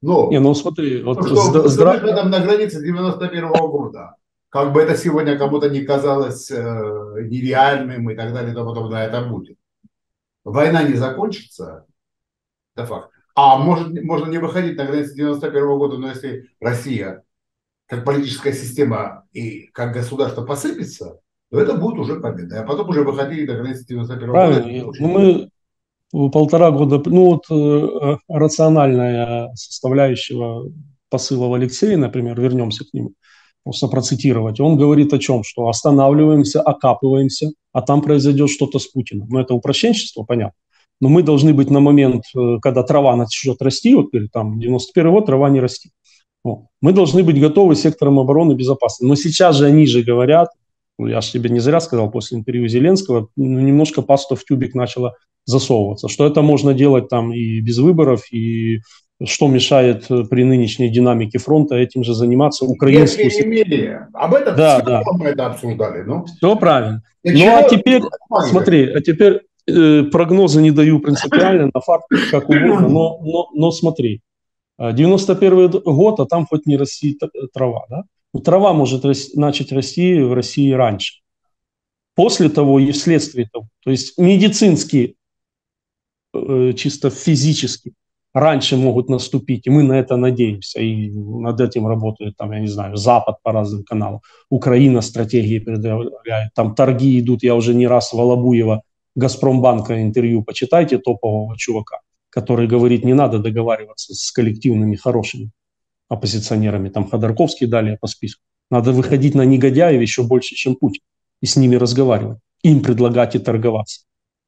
Но, не, ну смотри, вот что, здра... что там на границе 91 -го года, как бы это сегодня кому-то не казалось э, нереальным и так далее, то потом да, это будет война не закончится, это факт. А может, можно не выходить на границы 91 -го года, но если Россия как политическая система и как государство посыпется, то это будет уже победа. А потом уже выходили на границы 91 -го года. Правильно. Мы полтора года, ну вот э, рациональная составляющего посыла в Алексея, например, вернемся к нему, просто. Он говорит о чем? Что останавливаемся, окапываемся, а там произойдет что-то с Путиным. Ну, это упрощенчество, понятно. Но мы должны быть на момент, э, когда трава начнет расти, вот там 91 год трава не растет. Вот. Мы должны быть готовы сектором обороны безопасности. Но сейчас же они же говорят, ну, я же тебе не зря сказал после интервью Зеленского, ну, немножко паста в тюбик начала засовываться, что это можно делать там и без выборов, и что мешает э, при нынешней динамике фронта этим же заниматься украинским... Если имели. Об этом да, все да. мы это обсуждали. Ну. Все правильно. Для ну а теперь, смотри, а теперь э, прогнозы не даю принципиально, на факт как угодно, но, но, но смотри. 91 э, год, а там хоть не расти трава, да? Ну, трава может рас, начать расти в России раньше. После того и вследствие того. То есть медицински, э, чисто физически раньше могут наступить, и мы на это надеемся, и над этим работает, там, я не знаю, Запад по разным каналам, Украина стратегии предлагает, там торги идут, я уже не раз Волобуева, Газпромбанка интервью, почитайте топового чувака, который говорит, не надо договариваться с коллективными хорошими оппозиционерами, там Ходорковский далее по списку, надо выходить на негодяев еще больше, чем Путин, и с ними разговаривать, им предлагать и торговаться.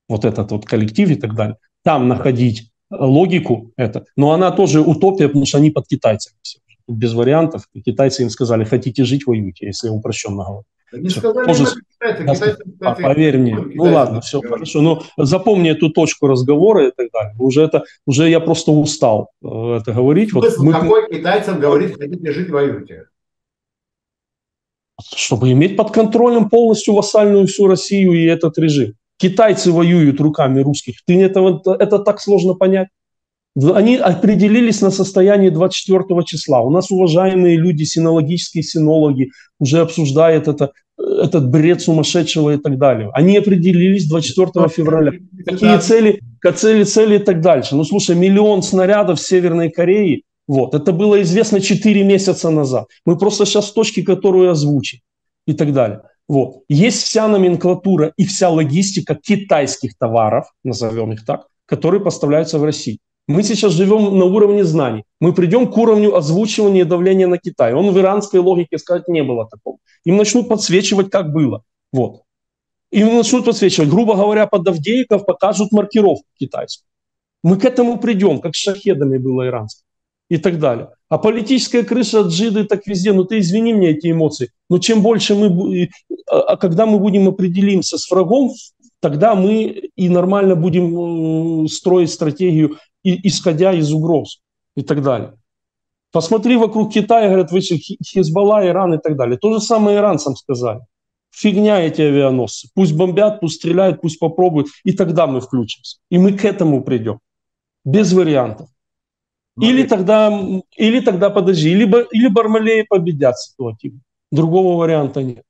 Вот этот вот коллектив и так далее. Там находить логику это. Но она тоже утопия, потому что они под китайцами все. Без вариантов. И китайцы им сказали, хотите жить, воюйте, если упрощенно говорю. Не все. сказали, тоже... китайцы, китайцы, а, поверь мне. Китайцы, ну ладно, все говорят. хорошо. Но запомни эту точку разговора и так далее. Уже это, уже я просто устал э, это говорить. Смысл вот мы... какой китайцам говорить, хотите жить, воюйте? чтобы иметь под контролем полностью вассальную всю Россию и этот режим. Китайцы воюют руками русских. Ты это, это так сложно понять. Они определились на состоянии 24 числа. У нас уважаемые люди, синологические синологи, уже обсуждают это, этот бред сумасшедшего и так далее. Они определились 24 февраля. Какие цели, цели, цели и так дальше. Ну, слушай, миллион снарядов в Северной Корее, вот, это было известно 4 месяца назад. Мы просто сейчас в точке, которую озвучим и так далее. Вот. Есть вся номенклатура и вся логистика китайских товаров, назовем их так, которые поставляются в Россию. Мы сейчас живем на уровне знаний. Мы придем к уровню озвучивания давления на Китай. Он в иранской логике сказать не было такого. Им начнут подсвечивать, как было. Вот. Им начнут подсвечивать. Грубо говоря, под Авдеевков покажут маркировку китайскую. Мы к этому придем, как с шахедами было иранским и так далее. А политическая крыша, джиды, так везде, ну ты извини мне эти эмоции, но чем больше мы, а, а когда мы будем определимся с врагом, тогда мы и нормально будем строить стратегию исходя из угроз и так далее. Посмотри вокруг Китая, говорят, вы Хизбалла, Иран и так далее. То же самое иранцам сказали. Фигня эти авианосцы. Пусть бомбят, пусть стреляют, пусть попробуют, и тогда мы включимся. И мы к этому придем. Без вариантов. Или тогда, или тогда подожди, либо, или Бармалеи победят ситуативно. Другого варианта нет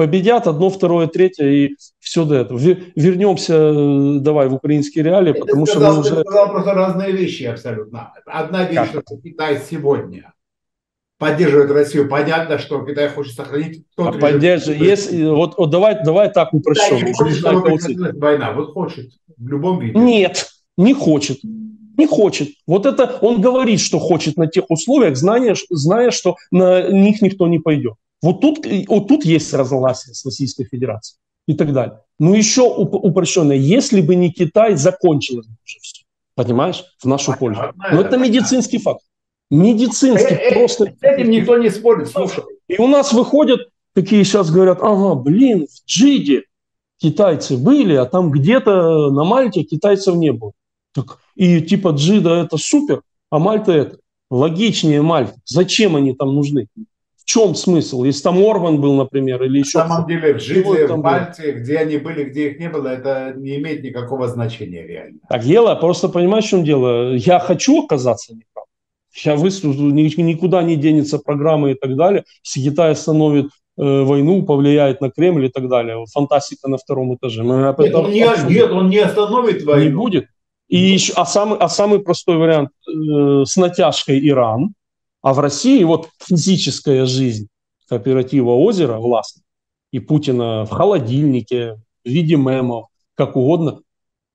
победят одно, второе, третье и все до этого. Вернемся, э, давай, в украинские реалии, Это потому сказал, что мы уже... Ты сказал просто разные вещи абсолютно. Одна вещь, как? что Китай сегодня поддерживает Россию. Понятно, что Китай хочет сохранить тот а поддержи... Если... Вот, вот давай, давай так упрощем. Китай не хочет, война. Вот хочет в любом виде. Нет, не хочет. Не хочет. Вот это он говорит, что хочет на тех условиях, зная, зная что на них никто не пойдет. Вот тут, вот тут есть разногласия с Российской Федерацией и так далее. Но еще упрощенно, если бы не Китай, закончилось бы уже все. Понимаешь? В нашу пользу. Но это медицинский факт. Медицинский, э, э, просто... С этим никто не спорит, слушай. И у нас выходят такие сейчас говорят, ага, блин, в Джиде китайцы были, а там где-то на Мальте китайцев не было. Так, и типа Джида это супер, а Мальта это. Логичнее Мальта. Зачем они там нужны? чем смысл? Если там Орбан был, например, или еще... На самом деле, в Жиде, в Балтии, где они были, где их не было, это не имеет никакого значения реально. Так, дело, просто понимаешь, в чем дело? Я хочу оказаться неправ. Я выступлю, никуда не денется программа и так далее. Если Китай остановит э, войну, повлияет на Кремль и так далее. Фантастика на втором этаже. Мы нет, он не, нет, он не остановит войну. Не будет. И еще, а, самый, а самый простой вариант э, с натяжкой Иран – а в России вот физическая жизнь кооператива «Озеро» властно и Путина в холодильнике, в виде мемов, как угодно,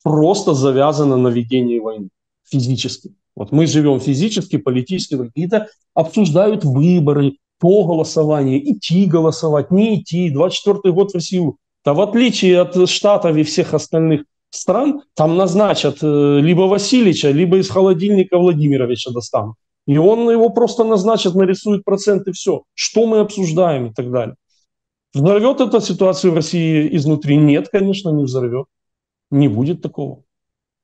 просто завязана на ведении войны физически. Вот мы живем физически, политически, какие-то обсуждают выборы, по голосованию, идти голосовать, не идти. 24 год в Россию. Да в отличие от Штатов и всех остальных стран, там назначат э, либо Васильевича, либо из холодильника Владимировича достанут. И он его просто назначит, нарисует проценты, все. Что мы обсуждаем и так далее. Взорвет эта ситуацию в России изнутри? Нет, конечно, не взорвет. Не будет такого.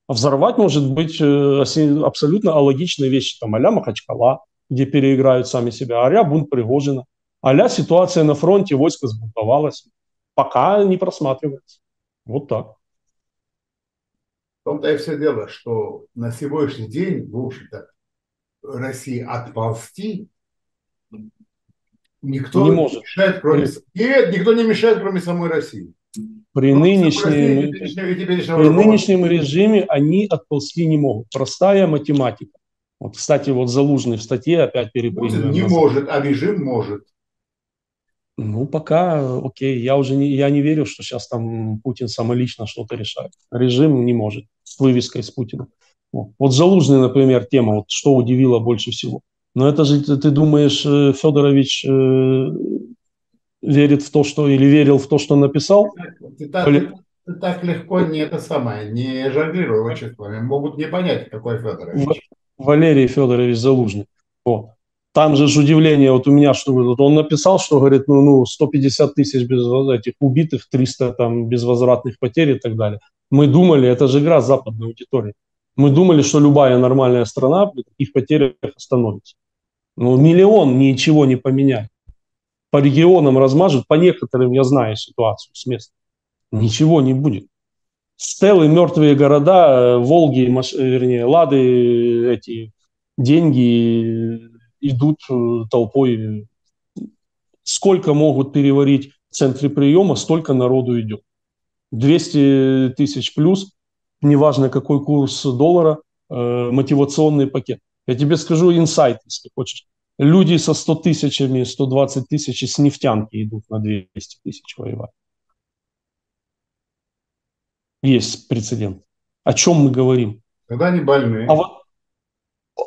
А взорвать может быть э, абсолютно алогичные вещи, там, а-ля Махачкала, где переиграют сами себя, а-ля бунт Пригожина, а ситуация на фронте, войско сбунтовалось. Пока не просматривается. Вот так. В том-то и все дело, что на сегодняшний день, в общем-то, России отползти, никто не, может. мешает, кроме... Нет, никто не мешает, кроме самой России. При, нынешнем, при нынешнем режиме они отползти не могут. Простая математика. Вот, кстати, вот Залужный в статье опять перепрыгивает. Не может, а режим может. Ну, пока, окей, я уже не, я не верю, что сейчас там Путин самолично что-то решает. Режим не может с вывеской с Путиным. Вот Залужный, например, тема, вот что удивило больше всего. Но это же, ты думаешь, э, Федорович э, верит в то, что, или верил в то, что написал? Ты так, или... ты так легко не это самое, не жонглируй чувствами. Могут не понять, какой Федорович. Валерий Федорович Залужный. Вот. Там же удивление вот у меня, что он написал, что, говорит, ну, ну 150 тысяч без этих убитых, 300 там безвозвратных потерь и так далее. Мы думали, это же игра западной аудитории. Мы думали, что любая нормальная страна при таких потерях остановится. Но миллион ничего не поменяет. по регионам размажут, по некоторым я знаю ситуацию с места. Ничего не будет. Стелы, мертвые города, Волги, маш... вернее, Лады, эти деньги идут толпой. Сколько могут переварить в центре приема, столько народу идет. 200 тысяч плюс, неважно какой курс доллара, э, мотивационный пакет. Я тебе скажу инсайт, если хочешь. Люди со 100 тысячами, 120 тысяч с нефтянки идут на 200 тысяч воевать. Есть прецедент. О чем мы говорим? Когда они больные. А, вот,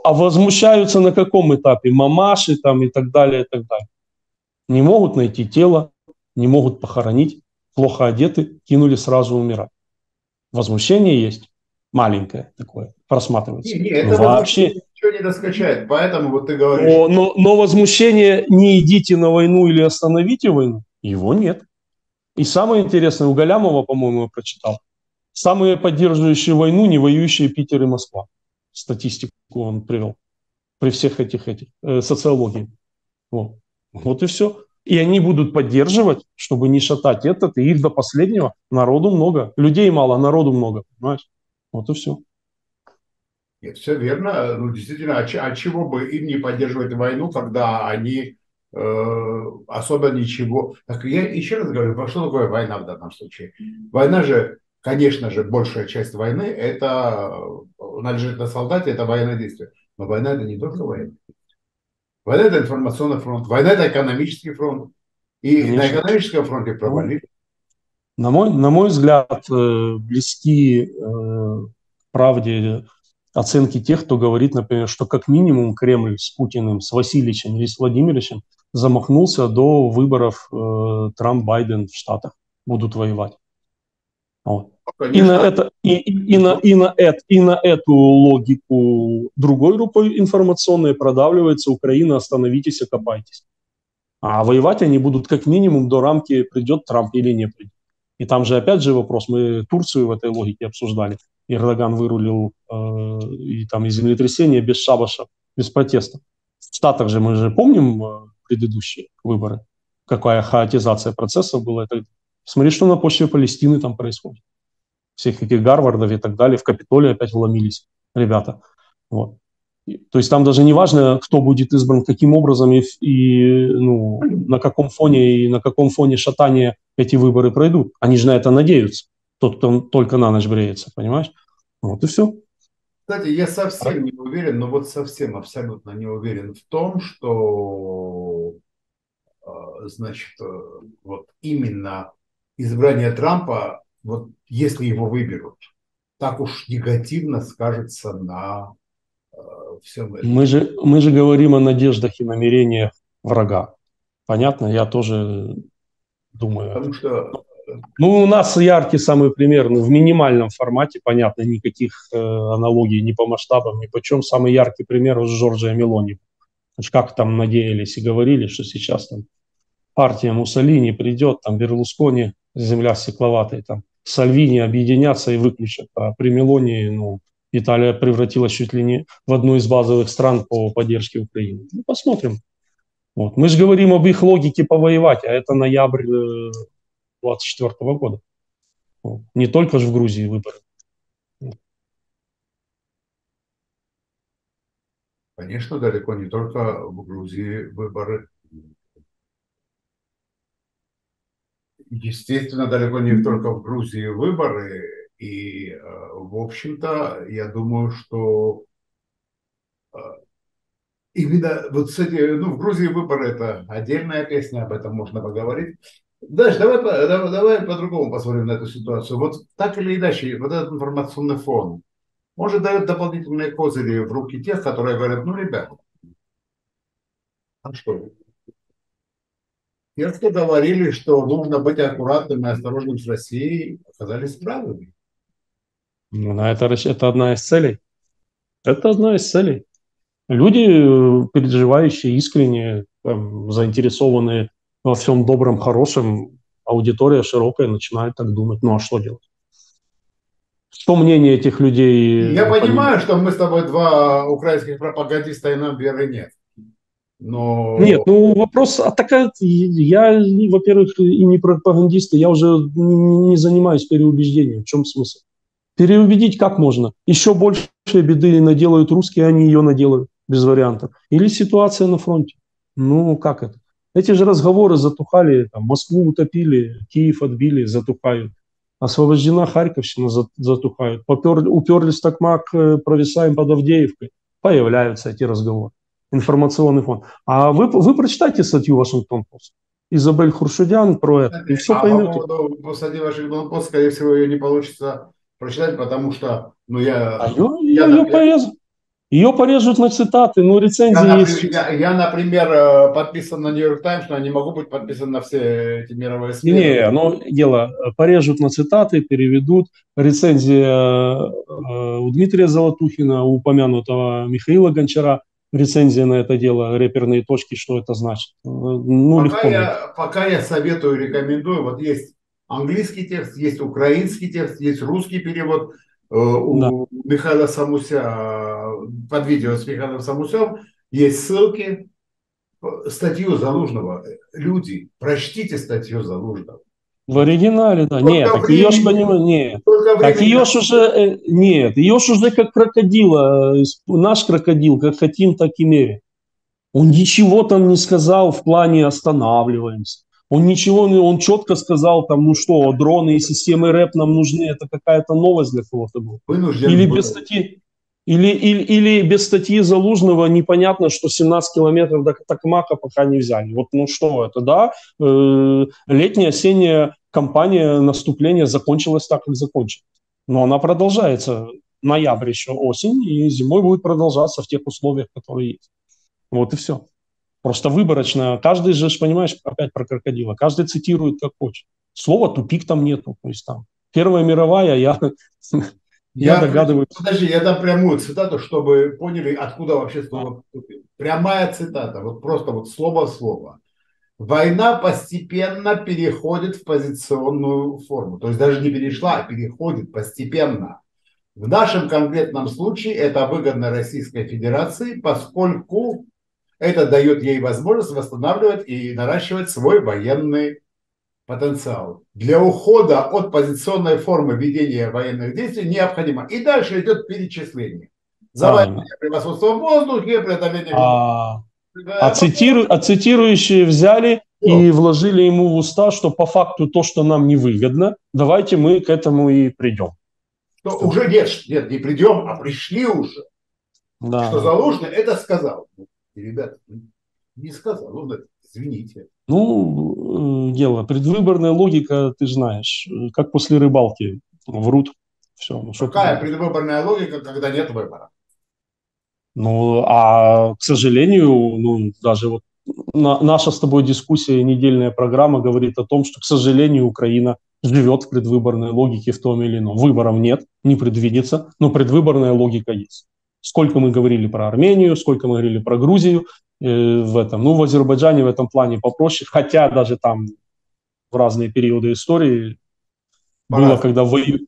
а возмущаются на каком этапе? Мамаши там и так далее, и так далее. Не могут найти тело, не могут похоронить, плохо одеты, кинули сразу умирать. Возмущение есть маленькое такое, просматривается. Не, не, это вообще ничего не доскачает, поэтому вот ты говоришь. Но, но, но возмущение не идите на войну или остановите войну, его нет. И самое интересное, у Галямова, по-моему, я прочитал, самые поддерживающие войну не воюющие Питер и Москва. Статистику он привел при всех этих, этих э, социологии. Вот. вот и все. И они будут поддерживать, чтобы не шатать этот, и их до последнего. Народу много. Людей мало, народу много. Понимаешь? Вот и все. Нет, все верно. Ну, действительно, а, а чего бы им не поддерживать войну, когда они э, особо ничего... Так я еще раз говорю, что такое война в данном случае? Война же, конечно же, большая часть войны, это належит на солдате, это военное действие. Но война это не только война. Война – это информационный фронт, война – это экономический фронт. И Конечно. на экономическом фронте ну, провалили. На мой, на мой взгляд, э, близки э, правде оценки тех, кто говорит, например, что как минимум Кремль с Путиным, с Васильевичем или с Владимировичем замахнулся до выборов э, Трамп-Байден в Штатах, будут воевать. Вот. И на, это, и, и, на, и, на это, и на эту логику другой рукой информационной продавливается Украина, остановитесь, окопайтесь. А воевать они будут как минимум до рамки, придет Трамп или не придет. И там же опять же вопрос, мы Турцию в этой логике обсуждали. Эрдоган вырулил э, и там и землетрясение без шабаша, без протеста. В Штатах же мы же помним э, предыдущие выборы, какая хаотизация процессов была. Это... Смотри, что на почве Палестины там происходит всех этих Гарвардов и так далее, в Капитолий опять вломились ребята. Вот. То есть там даже не важно, кто будет избран, каким образом и, и ну, на каком фоне и на каком фоне шатания эти выборы пройдут. Они же на это надеются. Тот, кто только на ночь бреется, понимаешь? Вот и все. Кстати, я совсем не уверен, но вот совсем абсолютно не уверен в том, что а, значит, э, вот именно избрание Трампа вот если его выберут, так уж негативно скажется на э, всем этом. Мы же, мы же говорим о надеждах и намерениях врага. Понятно? Я тоже думаю. Потому что... Ну, у нас яркий самый пример ну, в минимальном формате, понятно, никаких э, аналогий ни по масштабам, ни по чем. Самый яркий пример с Джорджия Мелони. Как там надеялись и говорили, что сейчас там партия Муссолини придет, там Берлускони, земля стекловатая, там Сальвини объединятся и выключат. А при Мелоне ну, Италия превратилась чуть ли не в одну из базовых стран по поддержке Украины. Ну, посмотрим. Вот. Мы же говорим об их логике повоевать, а это ноябрь 2024 э, года. Вот. Не только же в Грузии выборы. Конечно, далеко не только в Грузии выборы. Естественно, далеко не только в Грузии выборы. И, э, в общем-то, я думаю, что э, именно вот с эти, ну, в Грузии выборы это отдельная песня, об этом можно поговорить. Дальше, давай, давай, давай по-другому посмотрим на эту ситуацию. Вот так или иначе, вот этот информационный фон, может, дает дополнительные козыри в руки тех, которые говорят, ну, ребята, а что, те, кто говорили, что нужно быть аккуратным и осторожным с Россией, оказались правыми. Ну, это, это одна из целей. Это одна из целей. Люди, переживающие искренне, там, заинтересованные во всем добром, хорошем, аудитория широкая начинает так думать. Ну а что делать? Что мнение этих людей? Я понимаю, что мы с тобой два украинских пропагандиста, и нам веры нет. Но... Нет, ну вопрос, а такая, я, во-первых, и не пропагандист, я уже не занимаюсь переубеждением. В чем смысл? Переубедить как можно? Еще больше беды наделают русские, они ее наделают, без вариантов. Или ситуация на фронте. Ну, как это? Эти же разговоры затухали, там, Москву утопили, Киев отбили, затухают. Освобождена Харьковщина, затухают. Попер, уперлись Токмак, э, провисаем под Авдеевкой. Появляются эти разговоры. Информационный фон. А вы, вы прочитайте статью Вашингтон-Пост. Изабель Хуршудян про это, и все а поймете. по поводу статьи Вашингтон-Пост, скорее всего, ее не получится прочитать, потому что, ну, я... А ее, я, ее, ее порезал. Ее порежут на цитаты, ну рецензии я, есть. Я, я, например, э, подписан на Нью-Йорк Таймс, но я не могу быть подписан на все эти мировые СМИ. Не, ну дело, порежут на цитаты, переведут. Рецензия э, у Дмитрия Золотухина, у упомянутого Михаила Гончара, рецензия на это дело, реперные точки, что это значит. Э, ну, пока, легко я, пока я советую, рекомендую, вот есть английский текст, есть украинский текст, есть русский перевод – Э, у да. Михаила Самуся, под видео с Михаилом Самусем есть ссылки, статью Залужного. Люди, прочтите статью Залужного. В оригинале, да. Только нет, так ее ж понимаю, нет. Так ее ж уже, э, нет, ее ж уже как крокодила, э, наш крокодил, как хотим, так и мере. Он ничего там не сказал в плане останавливаемся. Он ничего он четко сказал там, ну что, дроны и системы рэп нам нужны, это какая-то новость для кого-то была. Или без статьи, или, или, или без статьи Залужного непонятно, что 17 километров до Токмака пока не взяли. Вот ну что это, да? Э, летняя, осенняя кампания наступления закончилась так, как закончилась. Но она продолжается. Ноябрь еще осень, и зимой будет продолжаться в тех условиях, которые есть. Вот и все. Просто выборочно. Каждый же, понимаешь, опять про крокодила. Каждый цитирует как хочет. Слова тупик там нету. То есть там Первая мировая, я, я, я догадываюсь. Подожди, я дам прямую цитату, чтобы поняли, откуда вообще слово тупик. Прямая цитата, вот просто вот слово в слово. Война постепенно переходит в позиционную форму. То есть даже не перешла, а переходит постепенно. В нашем конкретном случае это выгодно Российской Федерации, поскольку это дает ей возможность восстанавливать и наращивать свой военный потенциал. Для ухода от позиционной формы ведения военных действий необходимо. И дальше идет перечисление. Завоевание превосходства в воздухе, преодоление... А, а, цитиру, а цитирующие взяли и вложили ему в уста, что по факту то, что нам невыгодно, давайте мы к этому и придем. Что, что? Уже нет, нет, не придем, а пришли уже. Да. Что Залужный это сказал. И, ребята, не сказал, ну, извините. Ну, э, дело, предвыборная логика, ты знаешь, как после рыбалки, врут. Все, ну, Какая предвыборная логика, когда нет выбора? Ну, а, к сожалению, ну, даже вот на, наша с тобой дискуссия, недельная программа говорит о том, что, к сожалению, Украина живет в предвыборной логике в том или ином. Выборов нет, не предвидится, но предвыборная логика есть. Сколько мы говорили про Армению, сколько мы говорили про Грузию э, в этом. Ну, в Азербайджане в этом плане попроще, хотя даже там в разные периоды истории Понятно. было, когда вою...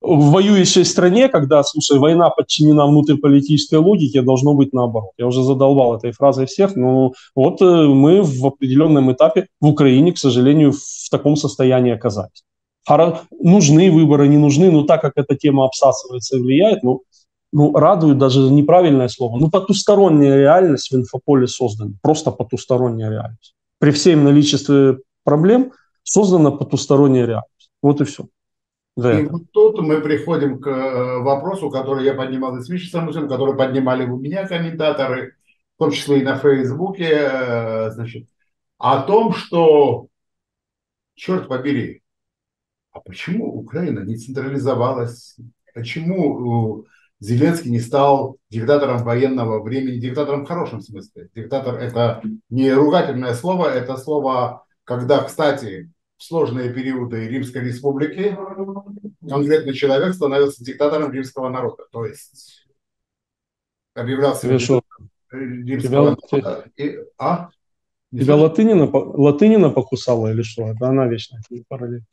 в воюющей стране, когда, слушай, война подчинена внутриполитической логике, должно быть наоборот. Я уже задолбал этой фразой всех, но вот э, мы в определенном этапе в Украине, к сожалению, в таком состоянии оказались. Нужны выборы, не нужны, но так как эта тема обсасывается и влияет, ну, ну, радует даже неправильное слово, ну, потусторонняя реальность в инфополе создана, просто потусторонняя реальность. При всем наличии проблем создана потусторонняя реальность. Вот и все. Да. И вот тут мы приходим к э, вопросу, который я поднимал и с Мишей который поднимали у меня комментаторы, в том числе и на Фейсбуке, э, значит, о том, что, черт побери, а почему Украина не централизовалась? Почему Зеленский не стал диктатором военного времени, диктатором в хорошем смысле. Диктатор – это не ругательное слово, это слово, когда, кстати, в сложные периоды Римской Республики конкретный человек становился диктатором римского народа. То есть объявлялся римского Тебя, народа. И, а? Тебя Латынина, Латынина покусала или что? Это она вечно параллель.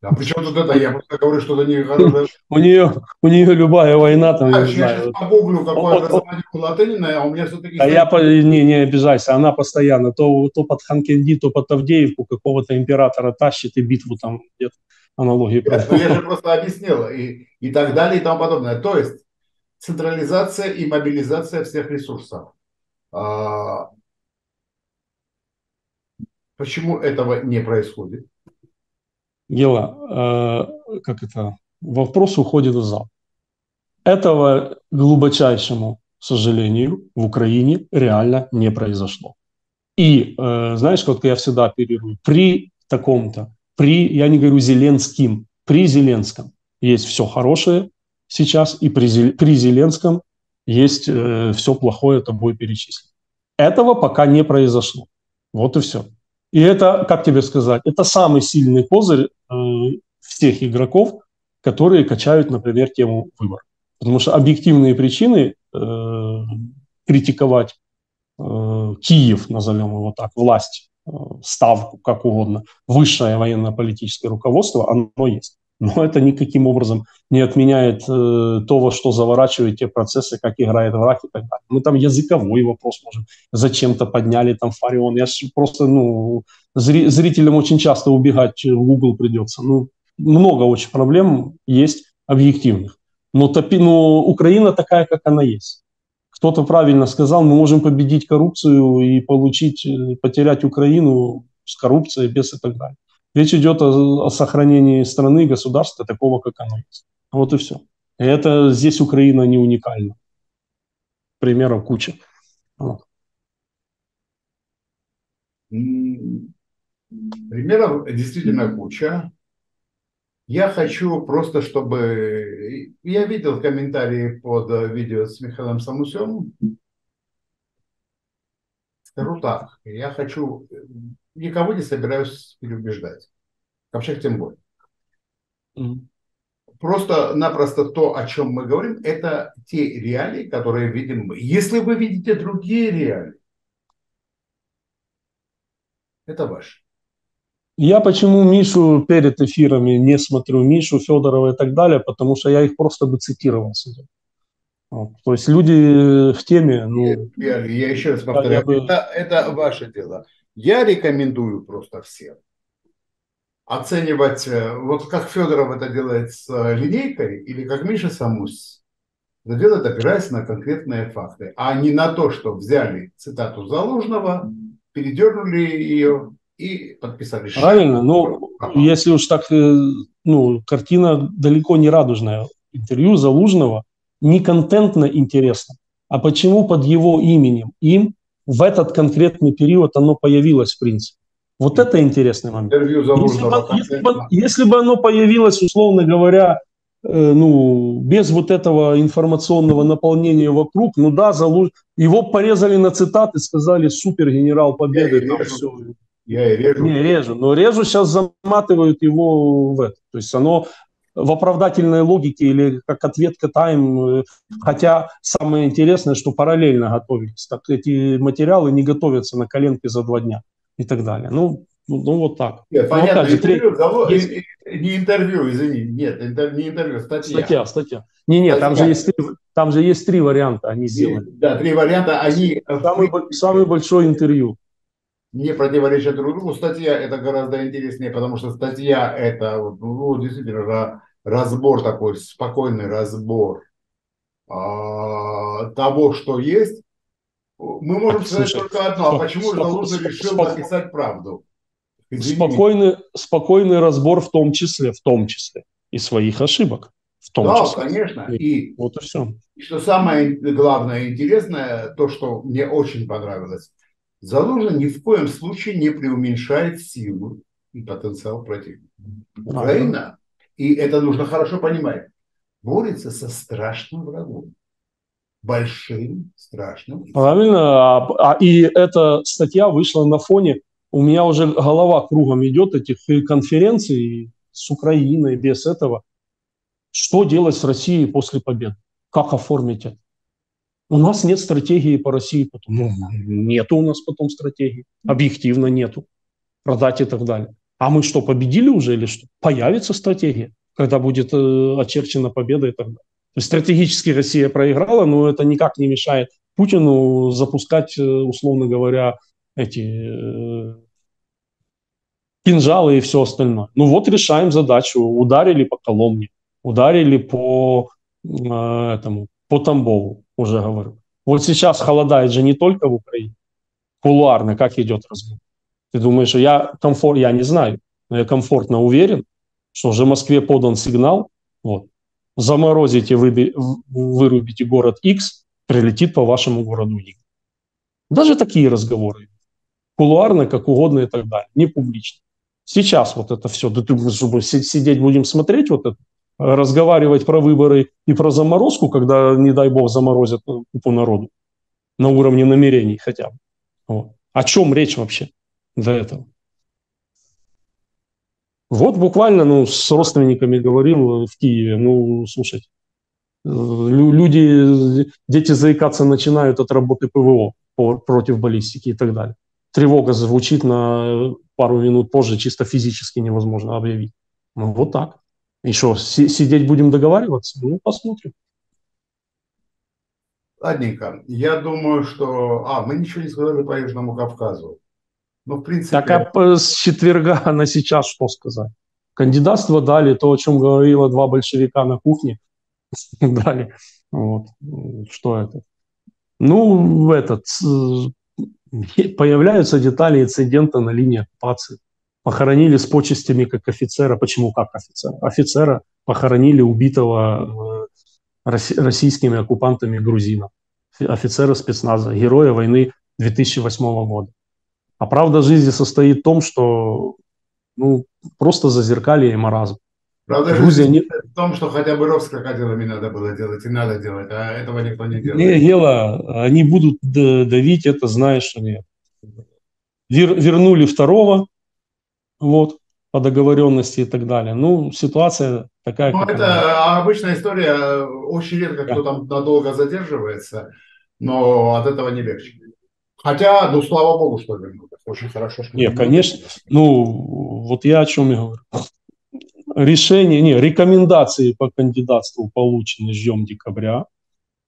А причем тут это, я просто говорю, что это не. У нее, у нее любая война, там, не я знаю. сейчас погуглю, какое образование у Латынина, а у меня все-таки... А я, по- не, не обижайся, она постоянно то, то под Ханкенди, то под Авдеевку какого-то императора тащит и битву там где-то аналогии Я, проводит. я же просто объяснил, и, и так далее, и тому подобное. То есть, централизация и мобилизация всех ресурсов. А, почему этого не происходит? Гела, э, как это, вопрос уходит в зал. Этого, глубочайшему сожалению, в Украине реально не произошло. И э, знаешь, как я всегда оперирую, при таком-то, при, я не говорю Зеленским, при Зеленском есть все хорошее сейчас, и при, при Зеленском есть э, все плохое, тобой перечислено. Этого пока не произошло. Вот и все. И это, как тебе сказать, это самый сильный козырь всех игроков, которые качают, например, тему выборов. Потому что объективные причины э, критиковать э, Киев, назовем его так, власть, э, ставку, как угодно, высшее военно-политическое руководство, оно есть. Но это никаким образом не отменяет э, того, что заворачивает те процессы, как играет враг и так далее. Мы там языковой вопрос можем зачем-то подняли там Фарион. Я просто, ну, зрителям очень часто убегать в Google придется. Ну, много очень проблем есть объективных. Но, топи, но Украина такая, как она есть. Кто-то правильно сказал, мы можем победить коррупцию и получить, э, потерять Украину с коррупцией, без и так далее. Речь идет о, о сохранении страны, государства такого, как оно есть. Вот и все. И это здесь Украина не уникальна. Примеров куча. Вот. Примеров действительно куча. Я хочу просто, чтобы... Я видел комментарии под видео с Михаилом Самусевым. Скажу так, я хочу... Никого не собираюсь переубеждать. Вообще тем более. Просто-напросто то, о чем мы говорим, это те реалии, которые видим мы. Если вы видите другие реалии, это ваше. Я почему Мишу перед эфирами не смотрю, Мишу, Федорова и так далее, потому что я их просто бы цитировал сегодня. Вот. То есть люди в теме, ну, Я, я еще раз повторяю, бы- это, это ваше дело. Я рекомендую просто всем оценивать, э, вот как Федоров это делает с э, линейкой, или как Миша Самус это делает, опираясь на конкретные факты, а не на то, что взяли цитату Залужного, передернули ее и подписали. правильно, ну, Ага. если уж так, э, ну, картина далеко не радужная. Интервью Залужного не контентно интересно, а почему под его именем, им в этот конкретный период оно появилось, в принципе. Вот это интересный момент. Интервью Если Залужного. бы, если, бы, если бы оно появилось, условно говоря, э, ну, без вот этого информационного наполнения вокруг, ну да, Залуж... его порезали на цитаты, сказали супер генерал победы, Я там режу. все. Я и режу. Не, режу, но режу сейчас заматывают его в это. То есть оно в оправдательной логике или как ответка тайм, э, хотя самое интересное, что параллельно готовились. Так эти материалы не готовятся на коленке за два дня и так далее. Ну, ну, ну вот так. Нет, Ну, понятно, опять же, интервью, Залу- есть- и- и- не интервью, извини, нет, интер- не интервью, статья. Статья, статья. Не, не, там же есть три, там же есть три варианта, они сделали. Да, три варианта, они Самый, самый большой интервью. Не противоречат друг другу. Статья это гораздо интереснее, потому что статья это ну, действительно ра- разбор такой, спокойный разбор а, того, что есть. Мы можем сказать Слушай, только одно, а почему же спо- решил споко- написать правду? Спокойный, спокойный разбор в том числе, в том числе и своих ошибок. В том Да, числе. конечно. И- И Вот и все. И что самое главное и интересное, то, что мне очень понравилось, Залужный ни в коем случае не преуменьшает силу и потенциал противника. Украина, и это нужно хорошо понимать, борется со страшным врагом. Большим, страшным. Правильно. А, а- и эта статья вышла на фоне, у меня уже голова кругом идет этих конференций с Украиной без этого. Что делать с Россией после победы? Как оформить это? У нас нет стратегии по России потом. Ну, нету у нас потом стратегии. Объективно нету. Продать и так далее. А мы что, победили уже или что? Появится стратегия, когда будет э, очерчена победа и так далее. То есть стратегически Россия проиграла, но это никак не мешает Путину запускать, э, условно говоря, эти э, кинжалы и все остальное. Ну вот решаем задачу. Ударили по Коломне, ударили по э, этому, по Тамбову, уже говорю. Вот сейчас холодает же не только в Украине. Кулуарно, как идет разговор. Ты думаешь, что я комфорт, я не знаю, но я комфортно уверен, что уже Москве подан сигнал, вот, заморозите, вы, вырубите город X, прилетит по вашему городу Y. Даже такие разговоры. Кулуарно, как угодно и так далее, не публично. Сейчас вот это все, да ты, сидеть будем смотреть вот это, разговаривать про выборы и про заморозку, когда, не дай бог, заморозят по народу на уровне намерений хотя бы. Вот. О чем речь вообще до этого? Вот буквально ну, с родственниками говорил в Киеве, ну, слушайте, люди, дети заикаться начинают от работы ПВО против баллистики и так далее. Тревога звучит на пару минут позже, чисто физически невозможно объявить. Ну, вот так. Еще сидеть будем договариваться? Ну, посмотрим. Ладненько. Я думаю, что... А, мы ничего не сказали по Южному Кавказу. Ну, в принципе... Так а с четверга на сейчас что сказать? Кандидатство дали, то, о чем говорило два большевика на кухне. дали. Вот. Что это? Ну, этот... Появляются детали инцидента на линии оккупации. Похоронили с почестями как офицера. Почему как офицера? Офицера похоронили убитого э, российскими оккупантами грузина. Офицера спецназа, героя войны 2008 года. А правда жизни состоит в том, что ну, просто зазеркалье и маразм. Правда Грузия не... в том, что хотя бы ров с крокодилами надо было делать, и надо делать, а этого никто не делает. Не, Гела, они будут давить, это знаешь, нет. Вер, вернули второго, вот, по договоренности и так далее. Ну, ситуация такая. Ну, это обычная история, очень редко да. кто там надолго задерживается, но от этого не легче. Хотя, ну, слава богу, что вернули. Очень хорошо, что Нет, конечно. Ну, вот я о чем и говорю. Решение, не, рекомендации по кандидатству получены, ждем декабря.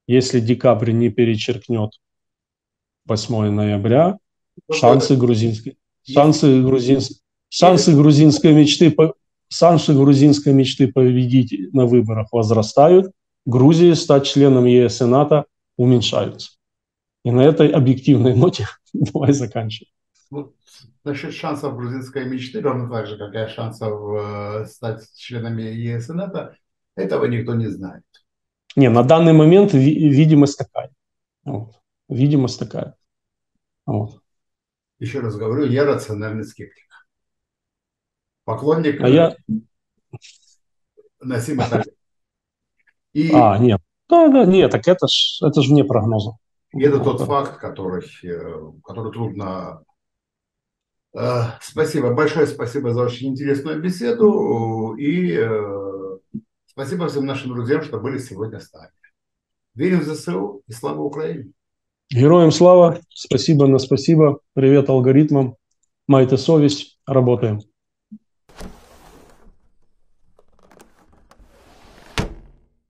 Если декабрь не перечеркнет 8 ноября, ну, шансы грузинской, шансы грузинской, шансы грузинской мечты, шансы грузинской мечты победить на выборах возрастают. Грузии стать членом ЕС и НАТО уменьшаются. И на этой объективной ноте давай заканчиваем. Вот насчет шансов грузинской мечты, ровно так же, как и шансов э, стать членами ЕС и НАТО, этого никто не знает. Не, на данный момент ви- видимость такая. Вот. Видимость такая. Вот. Еще раз говорю, я рациональный скептик. Поклонник а я... Насима И... А, нет. Да, да, нет, так это ж, это ж вне прогноза. И это тот факт, который, э, который трудно... Э, спасибо, большое спасибо за очень интересную беседу. И э, спасибо всем нашим друзьям, что были сегодня с нами. Верим в ЗСУ и слава Украине! Героям слава! Спасибо на спасибо. Привет алгоритмам. Майте совесть. Работаем.